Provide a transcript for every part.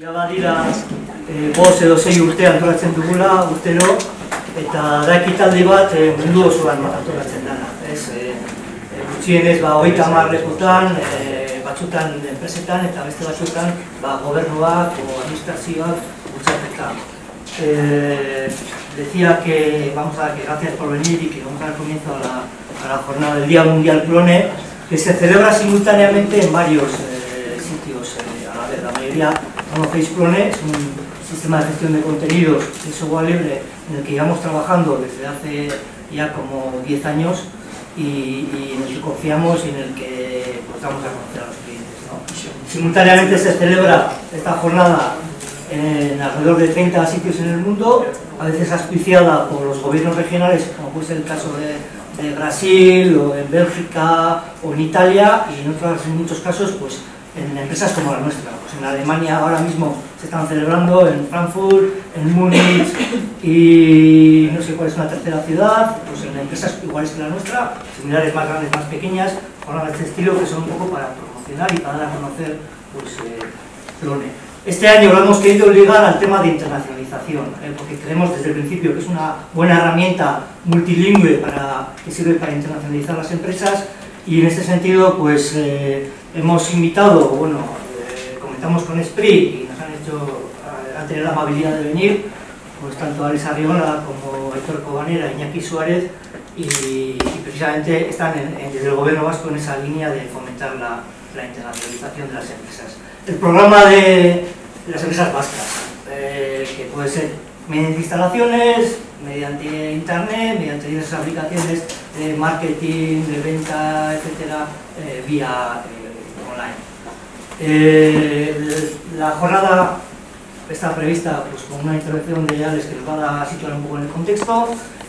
Ja badira, e, boz edo zei urte antolatzen dugula, urtero, eta da ekitaldi bat e, mundu osoan antolatzen dana. Ez, e, e, gutxienez, ba, hogeita hamar lekutan, e, batzutan enpresetan eta beste batzutan ba, gobernuak o administrazioak bultzateka. Eh, decía que vamos a que gracias por venir y que vamos a dar comienzo a la, a la jornada del Día Mundial Clone, que se celebra simultáneamente en varios eh, sitios eh, a la vez. La mayoría conocéis Clone, es un sistema de gestión de contenidos de software libre en el que llevamos trabajando desde hace ya como 10 años y, y en el que confiamos y en el que pues, a conocer a los clientes. Simultáneamente se celebra esta jornada en alrededor de 30 sitios en el mundo, a veces auspiciada por los gobiernos regionales, como puede ser el caso de, de Brasil, o en Bélgica, o en Italia, y en otros, en muchos casos, pues en empresas como la nuestra. Pues en Alemania ahora mismo se están celebrando, en Frankfurt, en Múnich, y no sé cuál es una tercera ciudad, pues en empresas iguales que la nuestra, similares más grandes, más pequeñas, jornadas de este estilo que son un poco para promocionar y para dar a conocer pues, eh, Clone. Este año lo hemos querido ligar al tema de internacionalización, eh, porque creemos desde el principio que es una buena herramienta multilingüe para, que sirve para internacionalizar las empresas y en este sentido pues eh, hemos invitado, bueno, eh, comentamos con Esprit y nos han hecho, han tenido la amabilidad de venir, pues tanto Alex Arriola como Héctor Cobanera, Iñaki Suárez y, precisamente están en, desde el gobierno vasco en esa línea de fomentar la, internacionalización de las empresas. El programa de, las empresas vascas, eh, que puede ser mediante instalaciones, mediante internet, mediante diversas aplicaciones de marketing, de venta, etcétera, eh, vía eh, online. Eh, la jornada está prevista pues, con una intervención de Alex que nos va a situar un poco en el contexto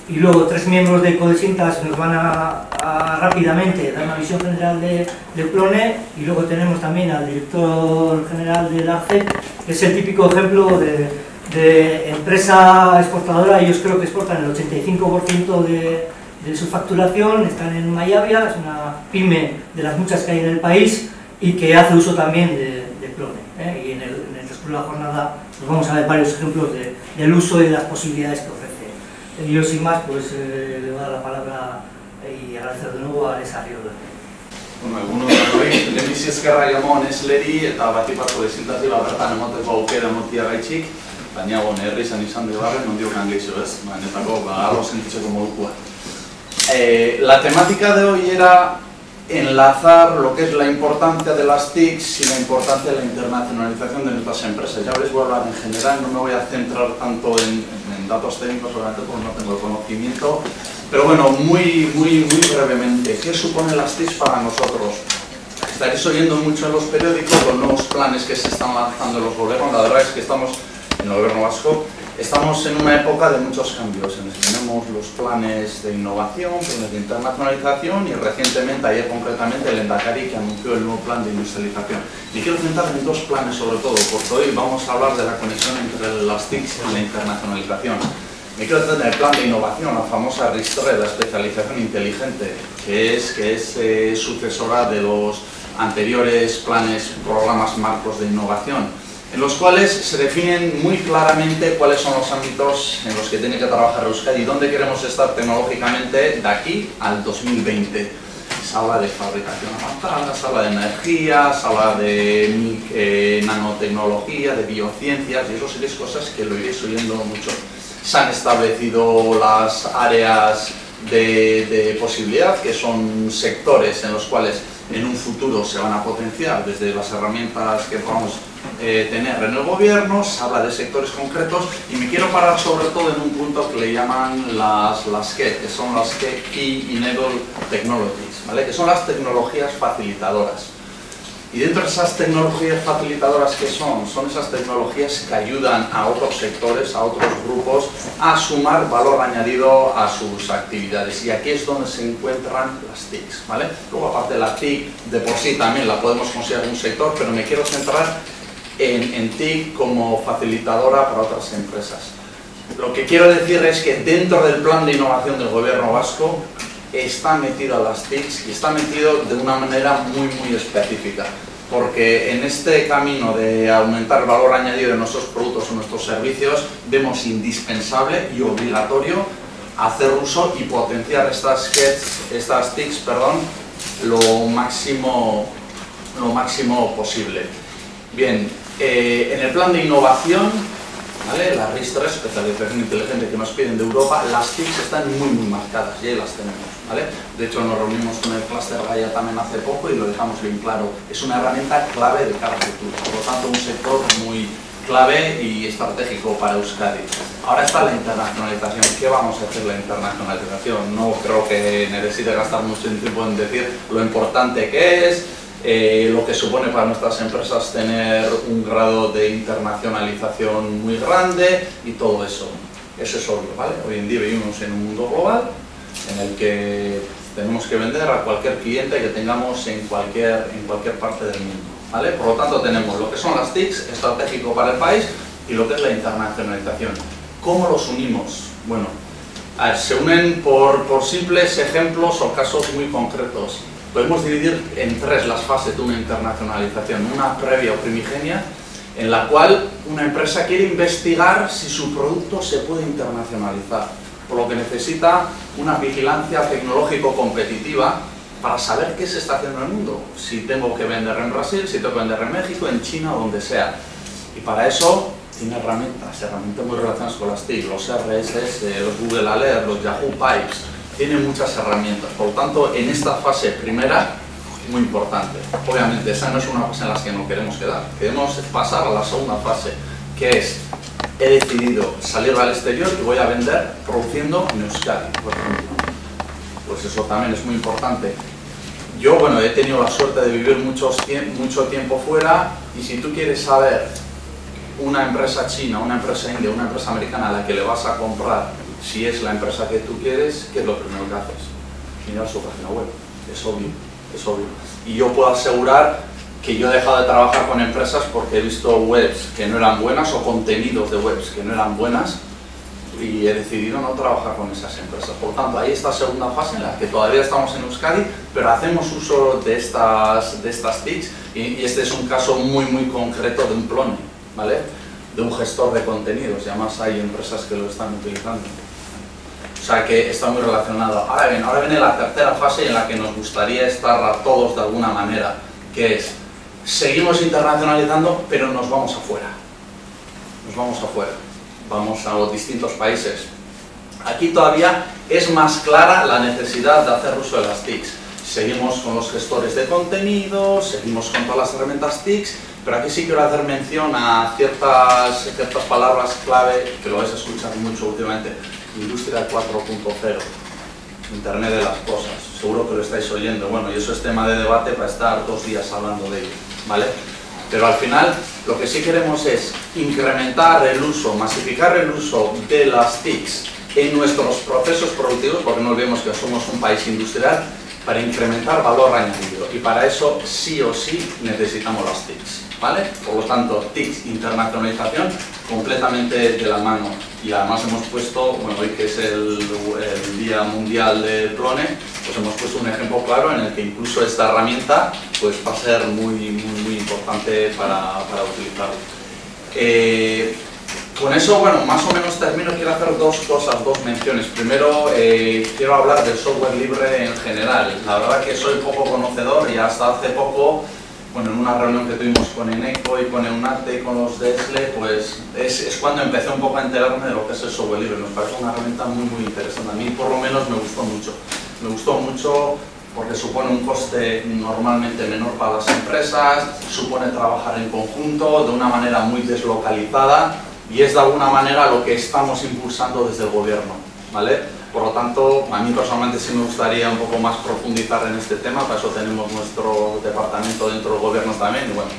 y luego tres miembros de Codesintas nos van a, a rápidamente dar una visión general de, de Plone y luego tenemos también al director general de la CEP, que es el típico ejemplo de, de empresa exportadora, ellos creo que exportan el 85% de, de su facturación, están en Mayavia, es una pyme de las muchas que hay en el país y que hace uso también de, de. ¿eh? Y en el, en el transcurso de la jornada pues vamos a ver varios ejemplos de, del uso y de las posibilidades que ofrece. Yo sin más, pues eh, le voy a dar la palabra y agradecer de nuevo a Alex Arriola. Bueno, egun hori, lehenbizi ezkerra jamon esleri eta batipako desintazi bertan emoteko aukera emotia gaitxik, baina bon, herri izan izan de barren, non diokan gehiago ez, bainetako, ba, algo sentitzeko modukoa. Eh, la temática de hoy era enlazar lo que es la importancia de las TICs y la importancia de la internacionalización de nuestras empresas. Ya les voy a hablar en general, no me voy a centrar tanto en, en datos técnicos, obviamente porque no tengo el conocimiento, pero bueno, muy, muy, muy brevemente, ¿qué suponen las TICs para nosotros? Estaréis oyendo mucho en los periódicos los nuevos planes que se están lanzando los gobiernos, la verdad es que estamos en el gobierno vasco Estamos en una época de muchos cambios, en el tenemos los planes de innovación, planes de internacionalización y recientemente, ayer concretamente, el Endacari que anunció el nuevo plan de industrialización. Y quiero centrar en dos planes sobre todo, porque hoy vamos a hablar de la conexión entre las TICs y la internacionalización. Me quiero centrar en el plan de innovación, la famosa RISTRE, la especialización inteligente, que es, que es eh, sucesora de los anteriores planes, programas marcos de innovación en los cuales se definen muy claramente cuáles son los ámbitos en los que tiene que trabajar Euskadi y dónde queremos estar tecnológicamente de aquí al 2020. Se de fabricación avanzada, se de energía, se de eh, nanotecnología, de biociencias y eso serían cosas que lo iréis oyendo mucho. Se han establecido las áreas de, de posibilidad, que son sectores en los cuales en un futuro se van a potenciar desde las herramientas que podamos eh, tener en el gobierno, se habla de sectores concretos y me quiero parar sobre todo en un punto que le llaman las, las KE, que son las Key Enable Technologies, ¿vale? que son las tecnologías facilitadoras. Y dentro de esas tecnologías facilitadoras que son, son esas tecnologías que ayudan a otros sectores, a otros grupos, a sumar valor añadido a sus actividades. Y aquí es donde se encuentran las TICs. ¿vale? Luego, aparte de la TIC, de por sí también la podemos considerar un sector, pero me quiero centrar en, en TIC como facilitadora para otras empresas. Lo que quiero decir es que dentro del plan de innovación del gobierno vasco está metido a las TICs y está metido de una manera muy muy específica. porque en este camino de aumentar el valor añadido de nuestros productos o nuestros servicios, vemos indispensable y obligatorio hacer uso y potenciar estas, estas TICs perdón, lo, máximo, lo máximo posible. Bien, eh, en el plan de innovación, ¿vale? la RIS3, especialización inteligente que nos piden de Europa, las TICs están muy muy marcadas y ahí las tenemos. ¿vale? De hecho, nos reunimos con el Cluster Gaia también hace poco y lo dejamos bien claro. Es una herramienta clave de cara al futuro, por lo tanto un sector muy clave y estratégico para Euskadi. Ahora está la internacionalización. ¿Qué vamos a hacer la internacionalización? No creo que necesite gastar mucho tiempo en decir lo importante que es, eh, lo que supone para nuestras empresas tener un grado de internacionalización muy grande y todo eso. Eso es obvio, ¿vale? Hoy en día vivimos en un mundo global en el que tenemos que vender a cualquier cliente que tengamos en cualquier, en cualquier parte del mundo. ¿vale? Por lo tanto tenemos lo que son las TICs, estratégico para el país, y lo que es la internacionalización. ¿Cómo los unimos? Bueno, se unen por, por simples ejemplos o casos muy concretos. Podemos dividir en tres las fases de una internacionalización. Una previa o primigenia, en la cual una empresa quiere investigar si su producto se puede internacionalizar, por lo que necesita una vigilancia tecnológico competitiva para saber qué se está haciendo en el mundo. Si tengo que vender en Brasil, si tengo que vender en México, en China o donde sea. Y para eso tiene herramientas, herramientas muy relacionadas con las TIC, los RSS, los Google Alert, los Yahoo Pipes, tiene muchas herramientas. Por tanto, en esta fase primera, muy importante. Obviamente, esa no es una fase en la que no queremos quedar. Queremos pasar a la segunda fase, que es, he decidido salir al exterior y voy a vender produciendo en Euskadi, por ejemplo. Pues eso también es muy importante. Yo, bueno, he tenido la suerte de vivir muchos, mucho tiempo fuera y si tú quieres saber una empresa china, una empresa india, una empresa americana a la que le vas a comprar si es la empresa que tú quieres, ¿qué es lo primero que haces? Mirar su página web. Es obvio, es obvio. Y yo puedo asegurar que yo he dejado de trabajar con empresas porque he visto webs que no eran buenas o contenidos de webs que no eran buenas y he decidido no trabajar con esas empresas. Por tanto, hay esta segunda fase en la que todavía estamos en Euskadi, pero hacemos uso de estas, de estas TICs y, este es un caso muy, muy concreto de un plone, ¿vale? de un gestor de contenidos y además hay empresas que lo están utilizando. O sea que está muy relacionado. Ahora viene la tercera fase en la que nos gustaría estar a todos de alguna manera, que es, seguimos internacionalizando, pero nos vamos afuera. Nos vamos afuera. Vamos a los distintos países. Aquí todavía es más clara la necesidad de hacer uso de las TICs. Seguimos con los gestores de contenidos, seguimos con todas las herramientas TICs, pero aquí sí quiero hacer mención a ciertas, ciertas palabras clave que lo vais a escuchar mucho últimamente Industria 4.0, Internet de las cosas, seguro que lo estáis oyendo, bueno, y eso es tema de debate para estar dos días hablando de ello, ¿vale? Pero al final lo que sí queremos es incrementar el uso, masificar el uso de las TICs en nuestros procesos productivos, porque no olvidemos que somos un país industrial, para incrementar valor añadido. Y para eso sí o sí necesitamos las TICs. ¿vale? Por lo tanto, TICs, internacionalización, completamente de la mano. Y además hemos puesto, bueno, hoy que es el, Día Mundial del Clone, pues hemos puesto un ejemplo claro en el que incluso esta herramienta pues, va a ser muy, muy, muy importante para, para utilizarlo. Eh, con eso, bueno, más o menos termino, quiero hacer dos cosas, dos menciones. Primero, eh, quiero hablar del software libre en general. La verdad que soy poco conocedor y hasta hace poco bueno, en una reunión que tuvimos con Eneco y con EUNATE y con los de pues es, es, cuando empecé un poco a enterarme de lo que es el software libre. Nos parece una herramienta muy, muy interesante. A mí, por lo menos, me gustó mucho. Me gustó mucho porque supone un coste normalmente menor para las empresas, supone trabajar en conjunto de una manera muy deslocalizada y es de alguna manera lo que estamos impulsando desde el gobierno. ¿vale? Por lo tanto, a mí personalmente sí me gustaría un poco más profundizar en este tema, para eso tenemos nuestro departamento dentro del gobierno también y bueno,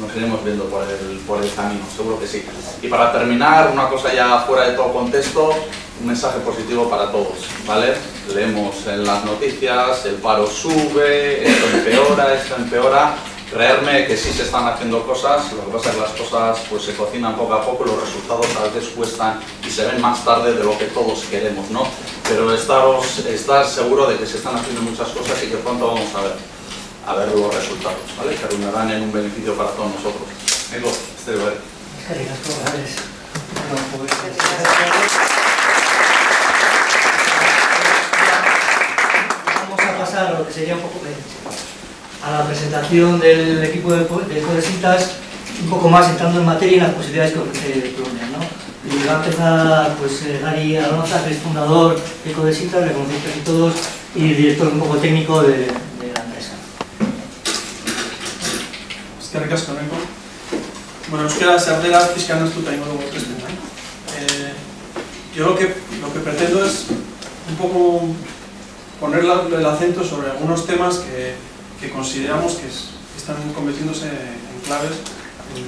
nos iremos viendo por el, por el camino, seguro que sí. Y para terminar, una cosa ya fuera de todo contexto, un mensaje positivo para todos, ¿vale? Leemos en las noticias, el paro sube, esto empeora, esto empeora, creerme que sí se están haciendo cosas, lo que pasa es que las cosas pues, se cocinan poco a poco, los resultados a veces cuestan y se ven más tarde de lo que todos queremos, ¿no? Pero estaros, estar seguro de que se están haciendo muchas cosas y que pronto vamos a ver. a ver los resultados, ¿vale? Que redundarán en un beneficio para todos nosotros. Vengo, este ver. Vamos a pasar a lo que sería un poco a la presentación del equipo de, de un poco más entrando en materia y en las posibilidades que ofrece Colombia, ¿no? Y va a empezar pues, eh, Gary Alonso, que es fundador de Codesitas, le conocéis casi todos, y director un poco técnico de, la empresa. Eskerrik asko. Bueno, euskera zer dela pixkan ez dut aingo dugu presten, eh, Yo lo que, lo que pretendo es un poco poner el acento sobre algunos temas que, que consideramos que, es, están convirtiéndose en claves en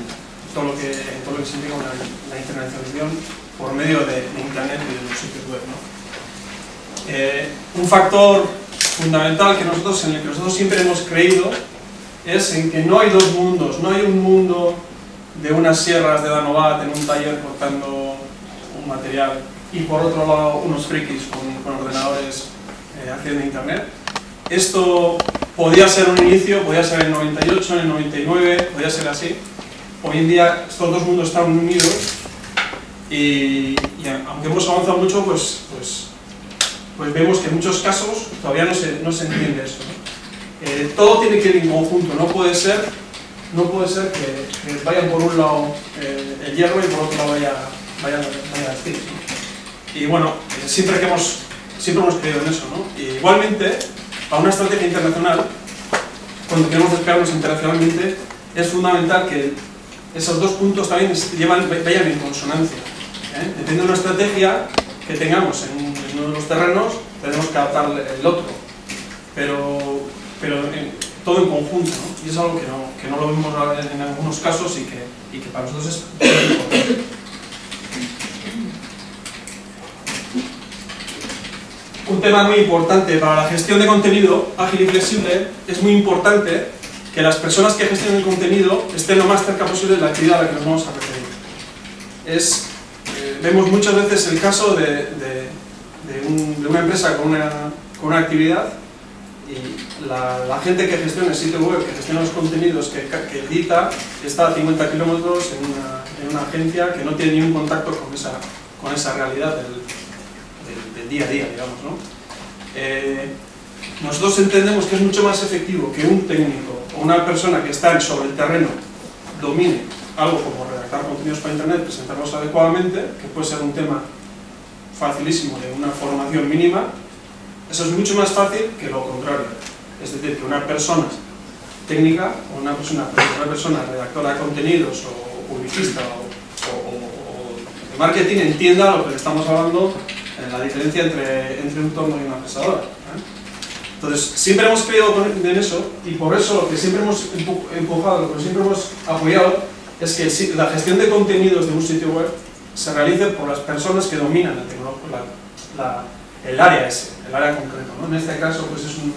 todo lo que, en todo lo que significa una, la internacionalización por medio de, de Internet y de los sitios web. ¿no? Eh, un factor fundamental que nosotros, en el que nosotros siempre hemos creído es en que no hay dos mundos, no hay un mundo de unas sierras de Danovat en un taller cortando un material y por otro lado unos frikis con, con ordenadores eh, haciendo internet. Esto podía ser un inicio, podía ser en el 98, en el 99, podía ser así. Hoy en día estos dos mundos están unidos y, y aunque hemos avanzado mucho, pues, pues, pues vemos que en muchos casos todavía no se, no se entiende eso. ¿no? Eh, todo tiene que ir en conjunto, no puede ser, no puede ser que, que vayan por un lado eh, el hierro y por otro lado vaya, vaya, vaya el. Y bueno, eh, siempre que hemos, siempre hemos creído en eso, ¿no? Y igualmente, para una estrategia internacional, cuando queremos despegarnos internacionalmente, es fundamental que esos dos puntos también llevan, vayan en consonancia. ¿eh? Depende de una estrategia que tengamos en, uno de los terrenos, tenemos que adaptar el otro. Pero pero todo en conjunto, ¿no? y es algo que no, que no lo vemos en algunos casos y que, y que para nosotros es muy importante. Un tema muy importante para la gestión de contenido ágil y flexible es muy importante que las personas que gestionen el contenido estén lo más cerca posible de la actividad a la que nos vamos a referir. Es, eh, vemos muchas veces el caso de, de, de, un, de una empresa con una, con una actividad y la, la, gente que gestiona el sitio web, que gestiona los contenidos, que, que edita, está a 50 kilómetros en una, en una, agencia que no tiene ningún contacto con esa, con esa realidad del, del, del día a día, digamos. ¿no? Eh, nosotros entendemos que es mucho más efectivo que un técnico o una persona que está sobre el terreno domine algo como redactar contenidos para internet, presentarlos adecuadamente, que puede ser un tema facilísimo de una formación mínima, eso es mucho más fácil que lo contrario. Es decir, que una persona técnica o una persona, una persona redactora de contenidos o publicista o, o, o, de marketing entienda lo que le estamos hablando la diferencia entre, entre un torno y una pesadora. ¿eh? Entonces, siempre hemos creído en eso y por eso lo que siempre hemos empujado, lo que siempre hemos apoyado es que la gestión de contenidos de un sitio web se realice por las personas que dominan la, la, el área ese, el área concreto. ¿no? En este caso, pues es un,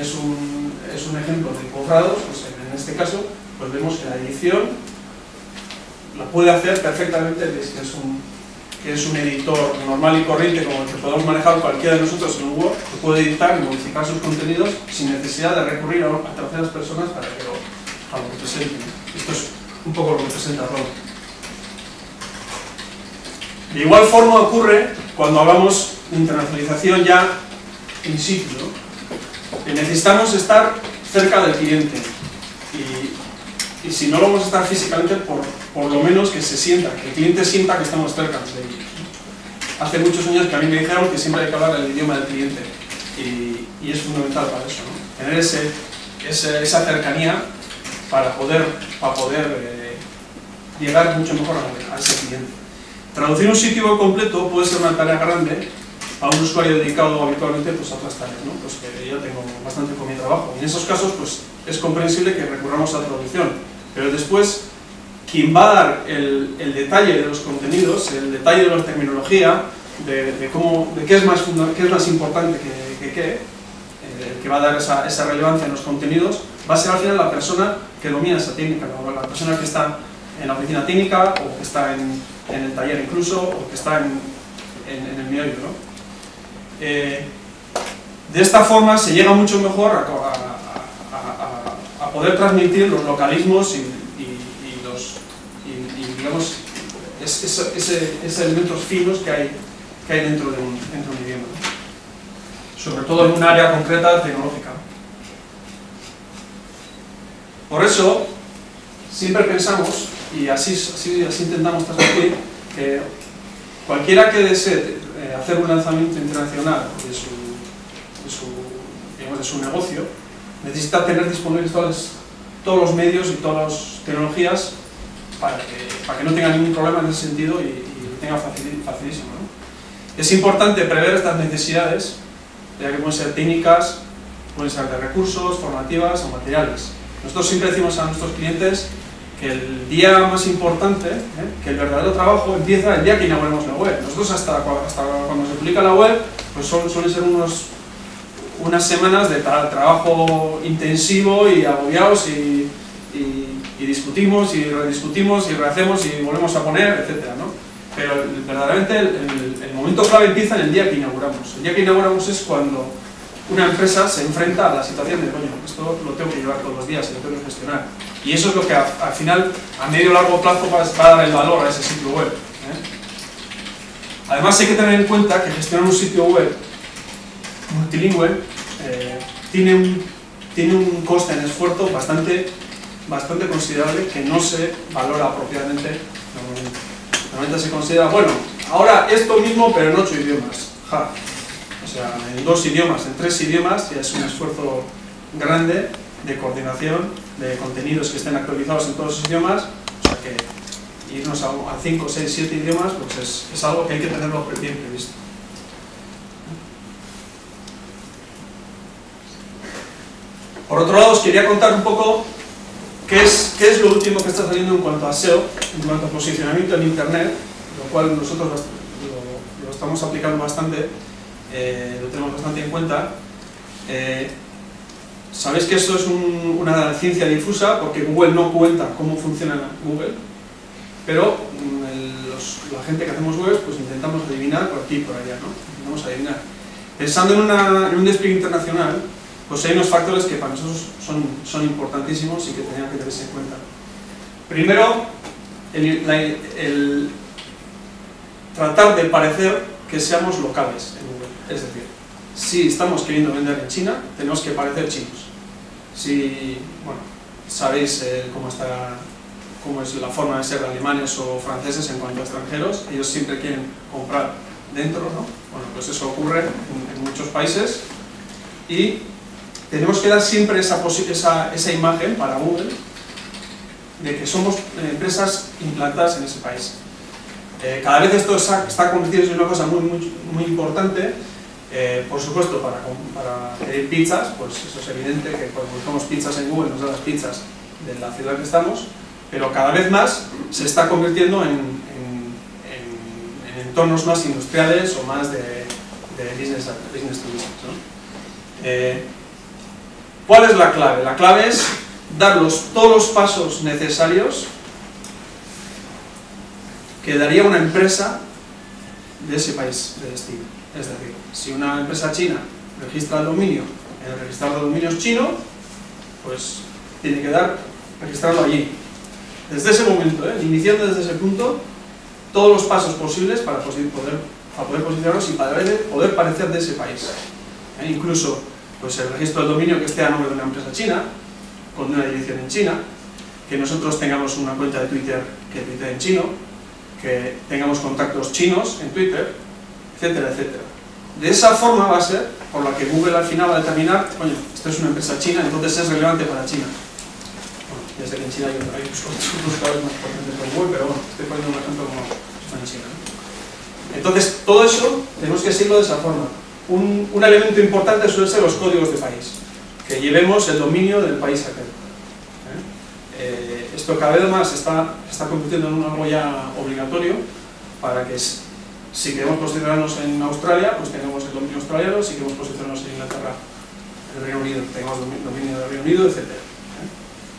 es un, es un ejemplo de cofrados, pues en este caso, pues vemos que la edición la puede hacer perfectamente que es un, que es un editor normal y corriente como el que podemos manejar cualquiera de nosotros en un Word, que puede editar y modificar sus contenidos sin necesidad de recurrir a, a terceras personas para que lo, lo representen. Esto es un poco lo que presenta Ron. De igual forma ocurre cuando hablamos de internacionalización ya in situ. Necesitamos estar cerca del cliente y, si no lo vamos a estar físicamente, por, por lo menos que se sienta, que el cliente sienta que estamos cerca de. ¿no? Hace muchos años que a mí me dijeron que siempre hay que hablar el idioma del cliente y, y es fundamental para eso, ¿no? tener ese, ese, esa cercanía para poder, para poder eh, llegar mucho mejor a, a ese cliente. Traducir un sitio web completo puede ser una tarea grande a un usuario dedicado habitualmente pues, a otras tareas, ¿no? pues que yo tengo bastante con mi trabajo. Y en esos casos pues, es comprensible que recurramos a traducción, pero después quien va a dar el, el detalle de los contenidos, el detalle de la terminología, de, de, cómo, de qué, es más qué es más importante que, qué, eh, que va a dar esa, esa, relevancia en los contenidos, va a ser al final la persona que domina esa técnica, ¿no? la persona que está en la oficina técnica o que está en, en el taller incluso o que está en, en, en el medio, ¿no? Eh, de esta forma se llega mucho mejor a, a, poder transmitir los localismos y, y- los, digamos, es- elementos finos que hay, que hay dentro, de un, dentro idioma. Sobre todo en un área concreta tecnológica. Por eso, siempre pensamos, y así, así, así intentamos transmitir, que cualquiera que desee eh, hacer un lanzamiento internacional de su, de su, digamos, de su negocio, necesita tener disponibles todos, todos los medios y todas las tecnologías para que, para que no tenga ningún problema en ese sentido y, y lo tenga facili- facilísimo. ¿no? Es importante prever estas necesidades, ya que pueden ser técnicas, pueden ser de recursos, formativas o materiales. Nosotros siempre decimos a nuestros clientes que el día más importante, ¿eh? que el verdadero trabajo empieza el día que inauguremos la web. Nosotros hasta, hasta cuando se publica la web, pues son, suelen ser unos, unas semanas de tra- trabajo intensivo y agobiados y, y- y discutimos y rediscutimos y rehacemos y volvemos a poner, etcétera, ¿no? Pero verdaderamente el, el- el momento clave empieza en el día que inauguramos. El día que inauguramos es cuando una empresa se enfrenta a la situación de, coño, esto lo tengo que llevar todos los días y lo tengo que gestionar. Y eso es lo que a- al final, a medio o largo plazo, va, va a dar el valor a ese sitio web. ¿eh? Además hay que tener en cuenta que gestionar un sitio web multilingüe eh, tiene, un, tiene un coste en esfuerzo bastante, bastante considerable que no se valora apropiadamente normalmente. Se considera, bueno, ahora esto mismo pero en ocho idiomas. O sea, en dos idiomas, en tres idiomas, ya es un esfuerzo grande de coordinación, de contenidos que estén actualizados en todos los idiomas. O sea que irnos a 5, 6, 7 idiomas, pues es, es algo que hay que tenerlo bien previsto. Por otro lado, os quería contar un poco qué es, qué es lo último que está saliendo en cuanto a SEO, en cuanto a posicionamiento en Internet, lo cual nosotros lo, lo estamos aplicando bastante, eh, lo tenemos bastante en cuenta. Eh, Sabéis que esto es un- una ciencia difusa porque Google no cuenta cómo funciona Google, pero mm, el- los- la gente que hacemos webs pues intentamos adivinar por aquí y por allá, ¿no? Intentamos adivinar. Pensando en, una- en un despliegue internacional, pues hay unos factores que para nosotros son, son importantísimos y que tenían que tenerse en cuenta. Primero, el, tratar de parecer que seamos locales en Google. Es decir, si estamos queriendo vender en China, tenemos que parecer chinos. Si, bueno, sabéis eh, cómo está cómo es la forma de ser alemanes o franceses en cuanto a extranjeros, ellos siempre quieren comprar dentro, ¿no? Bueno, pues eso ocurre en, en muchos países y tenemos que dar siempre esa, imagen para Google de que somos eh, empresas implantadas en ese país. Eh, cada vez esto está, convirtiéndose en una cosa muy, importante. Eh, por supuesto, para, pedir pizzas, pues eso es evidente que cuando buscamos pizzas en Google nos da las pizzas de la ciudad que estamos, pero cada vez más se está convirtiendo en, en- en- en entornos más industriales o más de, de business, business to business. ¿no? ¿Cuál es la clave? La clave es dar los- todos los pasos necesarios que daría una empresa de ese país de destino. Es decir, si una empresa china registra el dominio en el registrador de dominios chino, pues tiene que dar, registrarlo allí. Desde ese momento, ¿eh? iniciando desde ese punto, todos los pasos posibles para poder, para posicionarnos y para poder parecer de ese país. ¿eh? Incluso pues, el registro del dominio que esté a nombre de una empresa china, con una dirección en China, que nosotros tengamos una cuenta de Twitter que tuitee en chino, que tengamos contactos chinos en Twitter, etcétera, etcétera. De esa forma va a ser por la que Google al final va a determinar, coño, esto es una empresa china, entonces es relevante para China. Bueno, ya sé que en China hay, otros buscadores más potentes que Google, pero bueno, estoy poniendo un ejemplo como en China. ¿no? Entonces, todo eso tenemos que seguirlo de esa forma. Un, elemento importante suele ser los códigos de país, que llevemos el dominio del país aquel. ¿eh? Eh, esto cada vez más está, está convirtiendo en algo ya obligatorio para que si queremos posicionarnos en Australia, pues tengamos el dominio australiano, si queremos posicionarnos en Inglaterra, el Reino Unido, tengamos domi- dominio del Reino Unido, etc.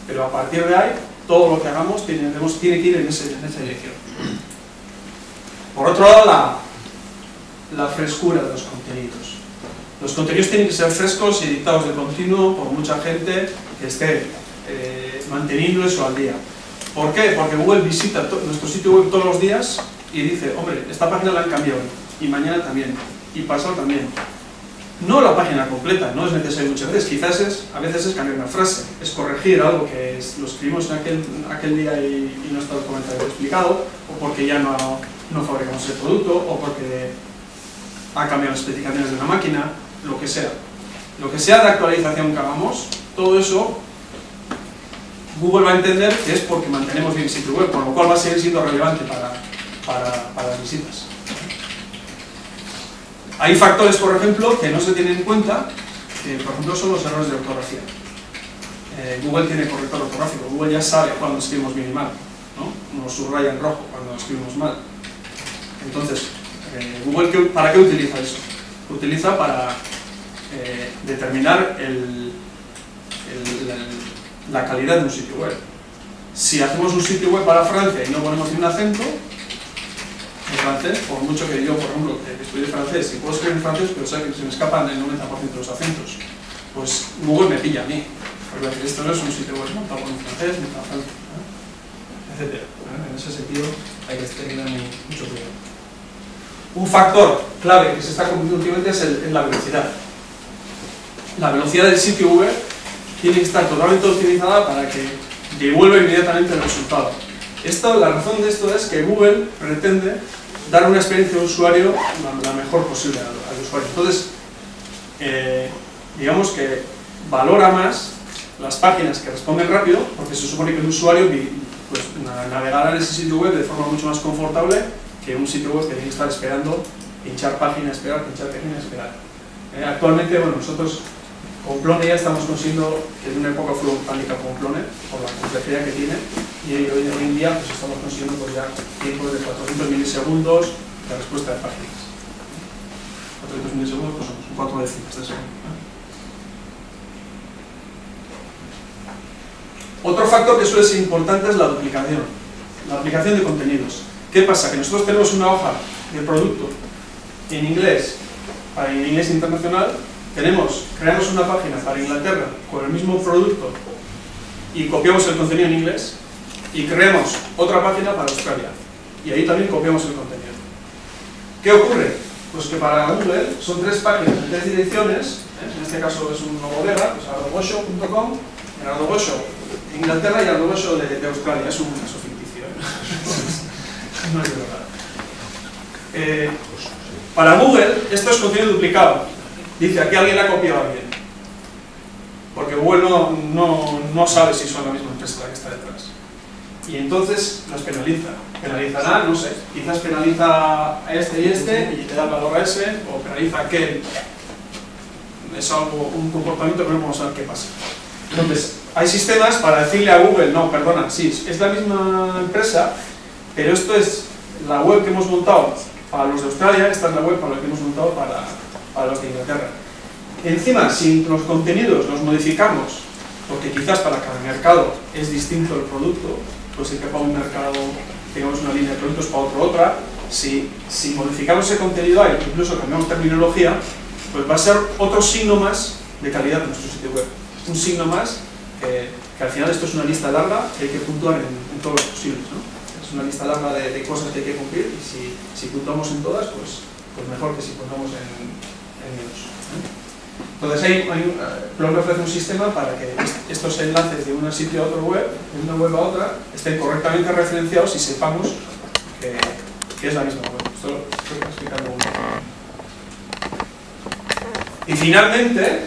Pero a partir de ahí, todo lo que hagamos tiene que ir en, ese- en esa dirección. Por otro lado, la, la frescura de los contenidos. Los contenidos tienen que ser frescos y editados de continuo por mucha gente que esté eh, manteniendo eso al día. ¿Por qué? Porque Google visita nuestro sitio web todos los días y dice, hombre, esta página la han cambiado y mañana también, y pasado también. No la página completa, no es necesario muchas veces, quizás es, a veces es cambiar una frase, es corregir algo que lo escribimos en aquel, aquel día y, no está el comentario explicado, o porque ya no, no fabricamos el producto, o porque ha cambiado las especificaciones de una máquina, lo que sea. Lo que sea de actualización que hagamos, todo eso Google va a entender que es porque mantenemos bien el sitio web, con lo cual va a seguir siendo relevante para, para, para las visitas. Hay factores, por ejemplo, que no se tienen en cuenta, que por ejemplo son los errores de ortografía. Eh, Google tiene corrector ortográfico, Google ya sabe cuando escribimos bien y mal, ¿no? nos subraya en rojo cuando escribimos mal. Entonces, eh, Google, ¿para qué utiliza eso? Utiliza para eh, determinar la calidad de un sitio web. Si hacemos un sitio web para Francia y no ponemos ni un acento, en francés, por mucho que yo, por ejemplo, que estudié francés y puedo escribir en francés, pero sé que se me escapan el 90% de los acentos, pues Google me pilla a mí. Porque esto no es un sitio web montado por un francés, ni para Francia, etc. En ese sentido hay que tener mucho cuidado. Un factor clave que se está cumpliendo últimamente es, el, la velocidad. La velocidad del sitio web tiene que estar totalmente optimizada para que devuelva inmediatamente el resultado. Esto, la razón de esto es que Google pretende dar una experiencia de usuario la, mejor posible al, usuario. Entonces, eh, digamos que valora más las páginas que responden rápido, porque se supone que el usuario pues, navegará en ese sitio web de forma mucho más confortable que un sitio web tiene que estar esperando, pinchar página, esperar, pinchar página, esperar. Eh, actualmente, bueno, nosotros Complone ya estamos consiguiendo en una época fue volcánica Complone, por la complejidad que tiene, y hoy, en día pues, estamos consiguiendo pues, ya tiempos de 400 milisegundos de respuesta de páginas. 400 milisegundos pues son 4 décimas de segundo. Otro factor que suele ser importante es la duplicación, la aplicación de contenidos. ¿Qué pasa? Que nosotros tenemos una hoja de producto en inglés, para en inglés internacional, tenemos, creamos una página para Inglaterra con el mismo producto y copiamos el contenido en inglés y creamos otra página para Australia y ahí también copiamos el contenido. ¿Qué ocurre? Pues que para Google son tres páginas en tres direcciones, ¿eh? en este caso es un bodega, pues ardogoshow.com, en Ardogoshow Inglaterra y Ardogoshow de, de Australia, es un caso ficticio, ¿eh? no. Eh, para Google esto es contenido duplicado, dice, aquí alguien ha copiado alguien. Porque Google no, no, sabe si son la misma empresa que está detrás. Y entonces las penaliza. Penalizará, no sé, quizás penaliza a este y este y le da valor a ese, o penaliza a aquel. Es algo, un comportamiento que no vamos a ver qué pasa. Entonces, hay sistemas para decirle a Google, no, perdona, sí, es la misma empresa, pero esto es la web que hemos montado para los de Australia, esta es la web para la que hemos montado para, a los de Inglaterra. Encima, si los contenidos los modificamos, porque quizás para cada mercado es distinto el producto, pues si para un mercado tengamos una línea de productos, para otro otra, si, si modificamos ese contenido ahí, incluso cambiamos terminología, pues va a ser otro signo más de calidad de nuestro sitio web. Un signo más que, al final esto es una lista larga que hay que puntuar en, todos los posibles. ¿no? Es una lista larga de, cosas que hay que cumplir y si, si puntuamos en todas, pues, pues mejor que si puntuamos en, entonces hay, hay ofrece un sistema para que estos enlaces de un sitio a otro web, de una web a otra, estén correctamente referenciados y sepamos que, es la misma web. Esto lo estoy explicando un Y finalmente,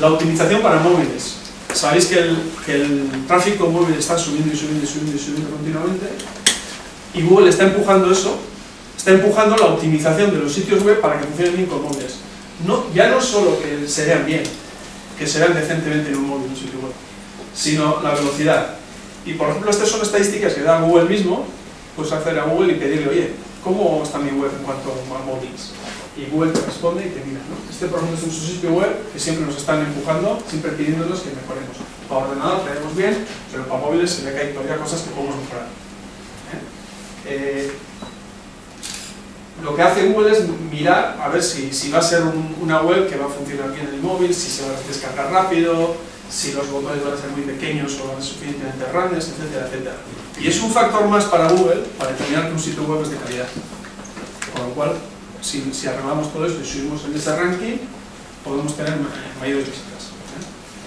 la optimización para móviles. Sabéis que el, que el tráfico móvil está subiendo y subiendo y subiendo y subiendo continuamente y Google está empujando eso, está empujando la optimización de los sitios web para que funcionen bien con móviles no, ya no solo que se vean bien, que se decentemente en un móvil, en un sitio web, sino la velocidad. Y por ejemplo, estas son estadísticas que da Google mismo, pues acceder a Google y pedirle, oye, ¿cómo está mi web en cuanto a móviles? Y Google te responde y te mira. ¿no? Este, por ejemplo, es un sitio web que siempre nos están empujando, siempre pidiéndonos que mejoremos. Para ordenador tenemos bien, pero para móviles se ve que todavía cosas que podemos mejorar. ¿Eh? Lo que hace Google es mirar a ver si, va a ser una web que va a funcionar bien en el móvil, si se va a descargar rápido, si los botones van a ser muy pequeños o van a ser suficientemente grandes, etcétera, etcétera. Y es un factor más para Google para determinar que un sitio web es de calidad. Con lo cual, si, arreglamos todo esto y subimos en ese ranking, podemos tener mayores visitas.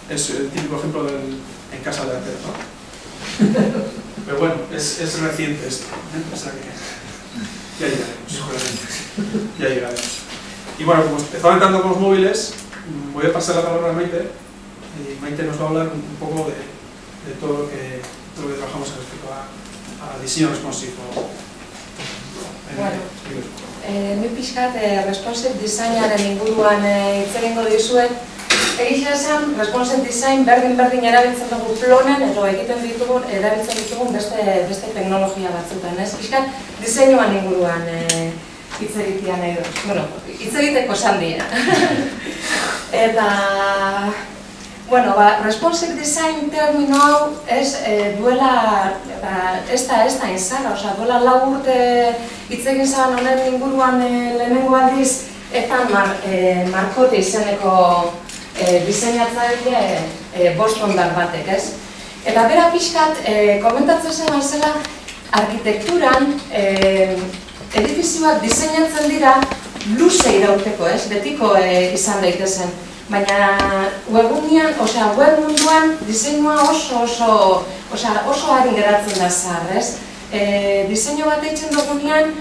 ¿eh? Es el típico ejemplo del, en casa de Arter, ¿no? Pero bueno, es, es reciente esto. ¿eh? O sea que ya llegaremos. Ya llegaremos. Y bueno, como estaba entrando con los móviles, voy a pasar la palabra a Maite. Y Maite nos va a hablar un poco de, de todo, lo que, todo lo que trabajamos respecto a, a diseño responsivo. Bueno, eh, mi pixkat eh, responsive designaren inguruan eh, hitz egingo dizuet. Egia esan, responsive design berdin-berdin erabiltzen dugu plonen edo egiten ditugun, erabiltzen ditugun beste, beste teknologia batzutan, ez? Pixkat, diseinuan inguruan eh, hitz egitea nahi dut. Bueno, hitz egiteko esan dira. Eta, bueno, ba, responsive design termino hau ez eh, duela, ba, ez da, ez da inzara, osea, duela lau urte hitz egin zaban honen inguruan eh, lehenengo aldiz, eta mar, eh, Markote izeneko eh, diseinatzaile eh, bostondar batek, ez? Eta bera pixkat, eh, komentatzen zen zela, arkitekturan eh, edifizioak diseinatzen dira luze irauteko, ez? Betiko eh, izan daitezen. Baina webunian, osea, web munduan diseinua oso oso, osea, oso harin geratzen da zahar, ez? E, diseinu bat eitzen dugunean,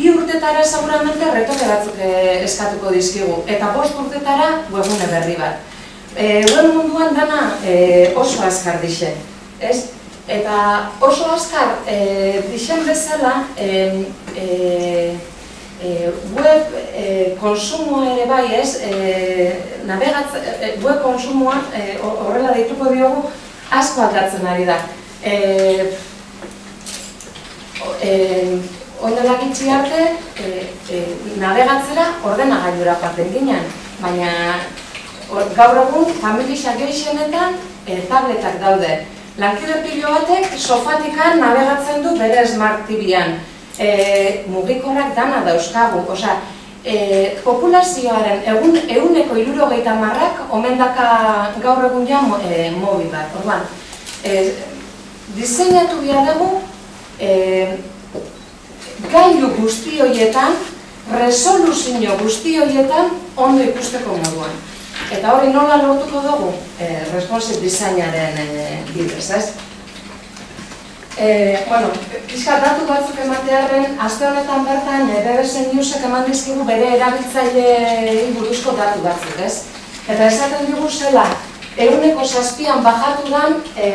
bi urtetara seguramente retoke batzuk eh, eskatuko dizkigu, eta bost urtetara webune berri bat. E, web munduan dana e, oso azkar dixe, ez? Eta oso azkar e, dixen bezala, e, e, e, web e, konsumoa ere bai ez, e, navegatz, e, web konsumoa e, horrela deituko diogu asko aldatzen ari da. E, e, Oindela gitxi arte, e, e, navegatzera ordenagailura parten ginen, baina or, gaur egun familia geixenetan e, tabletak daude. Lankide pilo batek sofatikan navegatzen du bere smart TV-an. E, mugikorrak dana dauzkagu, osea, e, populazioaren egun, eguneko irurogeita marrak omendaka gaur egun ja mo, e, mobi bat. Orduan, e, diseinatu behar dugu e, gailu guzti horietan, resoluzio guzti horietan ondo ikusteko moduan. Eta hori nola lortuko dugu? E, responsive designaren e, bidez, ez? E, bueno, pixka datu batzuk ematearen, aste honetan bertan e, BBC Newsek eman dizkigu bere erabiltzaile buruzko datu batzuk, ez? Eta esaten dugu zela, eguneko zazpian bajatu dan e,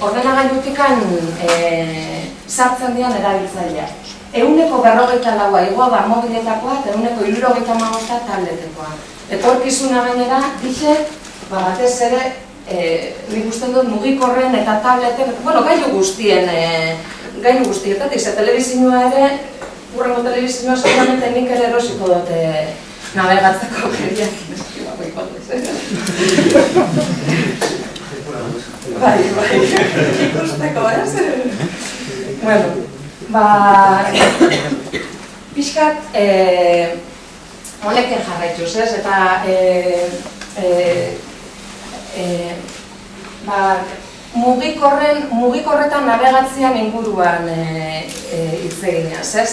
ordenagailutikan e, sartzen dian erabiltzailea. Eguneko berrogeita laua igua da mobiletakoa eta eguneko irurogeita magosta tabletekoa. Etorkizuna gainera, dixe, ba, batez ere, e, nik dut mugikorren eta tableten, bueno, gailu guztien, e, gailu guztietatik, ze telebizioa ere, urrengo telebizioa seguramente nik ere erosiko dute navegatzeko geriak. bai, bai, ikusteko, ez? bueno, ba, pixkat, e, honekin jarraituz, ez? Eta, e, e, e, ba, mugikorren, mugikorretan navegatzean inguruan e, e, hitz eginaz, ez?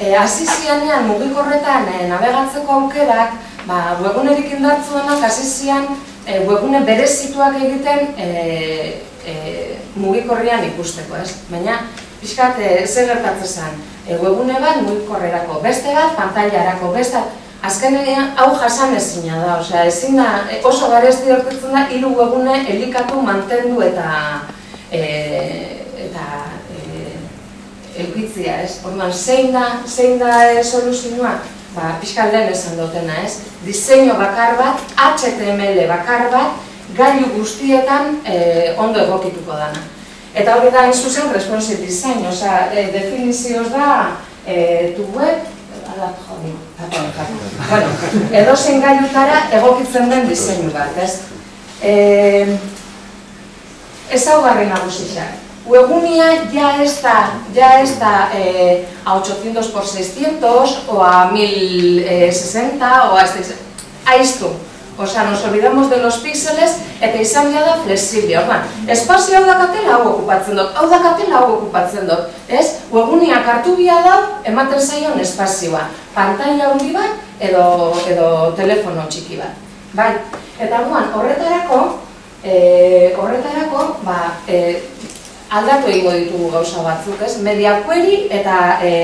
E, Azizianean mugikorretan e, navegatzeko aukerak, ba, webunerik indartzuenak azizian e, webune berezituak egiten e, e, mugikorrian ikusteko, ez? Baina, pixkat, e, zer gertatzen zen, e, webune bat mugikorrerako, beste bat pantailarako, beste azkenean hau jasan ezina da, osea, ezin da, oso garesti hortetzen da, hiru webune elikatu mantendu eta e, eta e, eukitzia, ez? Orduan, zein da, zein da e, soluzioa? Ba, pixka lehen esan dutena, ez? Diseinu bakar bat, HTML bakar bat, gailu guztietan e, ondo egokituko dana. Eta hori da, hain zuzen, responsive design, osea, e, definizioz da, e, tu web, ala, jodi, bueno, edo zen gailutara egokitzen den diseinu bat, ez? E, ez hau garri nagusitxak. Webunia ya está, ya está eh, a 800 por 600 o a 1060 o a este... A esto, Osea, nos olvidamos de los píxeles eta izan da flexible. Orduan, espazio hau dakatela hau okupatzen dut, hau dakatela hau okupatzen dut. Ez? Webuniak hartu bia da, ematen zaion espazioa. Pantalla handi bat edo, edo telefono txiki bat. Bai, eta orduan, horretarako, e, horretarako, ba, e, aldatu egingo ditugu gauza batzuk, ez? Media query eta e,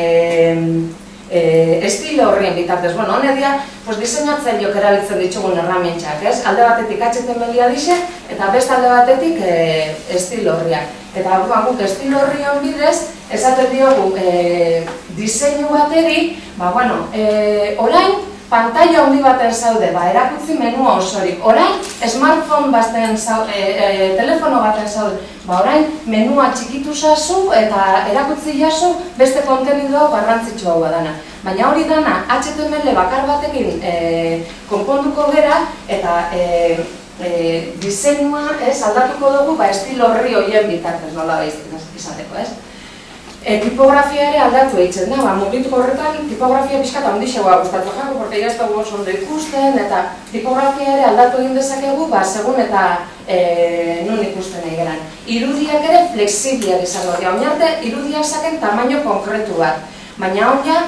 eh, estilo horrien bitartez. Bueno, hone dia, pues, diseinatzaileok erabiltzen ditugun erramientzak, ez? Alde batetik HTML-a dixe, eta beste alde batetik eh, estilo horriak. Eta guk estilo horrion bidez, esaten diogu eh, diseinu bateri, ba, bueno, eh, orain, pantalla handi baten zaude, ba, erakutzi menua osorik. Orain, smartphone baten zaude, e, e, telefono baten zaude, ba, orain, menua txikitu zazu eta erakutzi jasu beste kontenidua garrantzitsu hau badana. Baina hori dana, HTML bakar batekin e, konponduko gera eta e, e, diseinua ez, aldatuko dugu ba, estilo horri horien bitartez nola izateko, ez? E, tipografia ere aldatu egiten da, ba, mugitu horretan tipografia pixkat handi xegoa gustatu jako, porque ya ez dago oso ondo ikusten, eta tipografia ere aldatu egin dezakegu, ba, segun eta e, nun ikusten nahi geran. Irudiak ere flexibliak izango dira, oinarte irudiak zaken tamaino konkretu bat, baina oina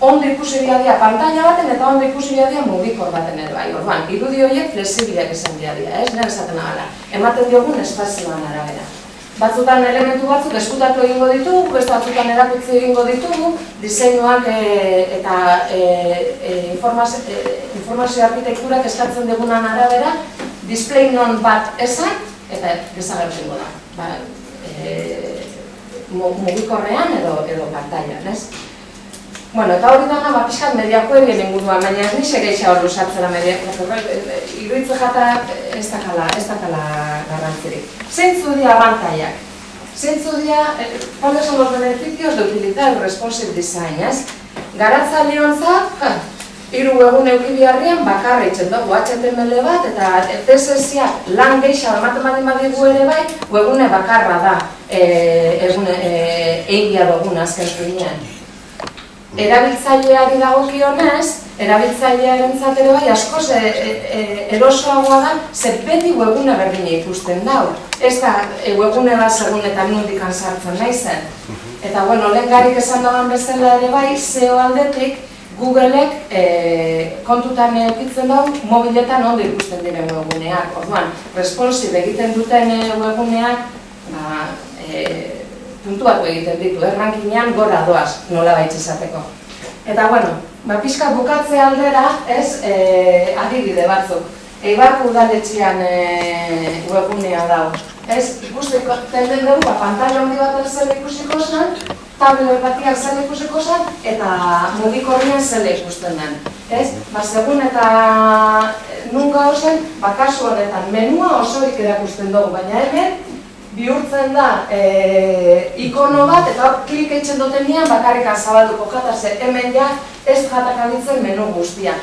ondo ikusi dira pantalla baten eta ondo ikusi dira mugikor baten ere bai. Orduan, irudi horiek flexibliak izan dira, ez? Lehen esaten agala. Ematen diogun espazioan arabera batzutan elementu batzuk eskutatu egingo ditugu, beste batzutan erakutzi egingo ditugu, diseinuak e, eta e, e, informazio, e, informazio arkitekturak eskatzen dugunan arabera, display non bat esan, eta desagertzen da. Ba, e, mugikorrean edo, edo pantalla, ez? Bueno, eta hori dana, ba, pixkat mediako egin inguruan, baina ez nise gehiago hor usatzera mediako, iruitze jata ez dakala, ez dakala garrantzirik. Zeintzu dira abantaiak? Zeintzu dira, eh, ¿cuáles son los beneficios de utilizar el responsive design, ez? Garatza lehontzat, hiru egun eukibiarrian bakarra itzen dugu HTML bat eta CSS-a lan gehiago ematen badin badigu ere bai, webune bakarra da e, egune, e, egia dugun azken zinean erabiltzaileari dagokionez, erabiltzailearen zatero bai askoz e, e, e, erosoagoa da, zer beti webune berdina ikusten dau. Ez da, e, webune bat segun eta nundik sartzen nahi zen. Eta, bueno, lehen garik esan dagoen bezala ere bai, SEO aldetik, Googleek e, kontutan eukitzen dau, mobiletan ondo ikusten diren webuneak. Orduan, responsive egiten duten e, webuneak, ba, e, puntuatu egiten ditu, errankinean gora doaz nola baitz izateko. Eta bueno, ba, pixka bukatze aldera, ez, e, adibide batzuk. Eibarko udaletxean e, webunea dau. Ez, ikusteko, tenden dugu, ba, pantalla handi bat zer ikusiko zen, tablet batiak zer ikusiko zen, eta mugikorrian zer ikusten den. Ez, ba, segun eta nunca osen, ba, kasu honetan, menua osorik erakusten dugu, baina hemen, bihurtzen da e, ikono bat eta klik etxen dutenean bakarrik zabalduko jata ze hemen ja ez jatak menu guztia.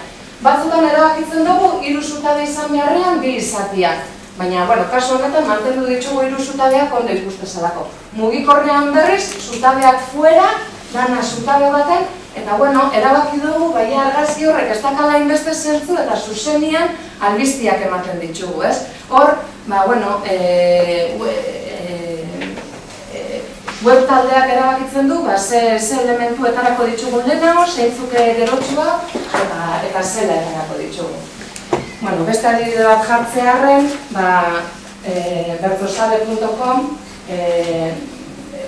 Batzutan erabakitzen dugu zutabe izan beharrean bi izatiak. Baina, bueno, kasu honetan mantendu ditugu hiru zutabeak ondo ikusten zelako. Mugikorrean berriz, zutabeak fuera, dana zutabe baten, eta bueno, erabaki dugu, bai argazki horrek ez dakala inbeste zentzu eta zuzenian albiztiak ematen ditugu, ez? Hor, ba, bueno, e, web taldeak erabakitzen du, ba, ze, ze elementu etarako ditugun lehenago, zeintzuke gerotsua eta, eta zela etarako ditugu. Bueno, beste adibide bat jartzearen, ba, e, bertosale.com e,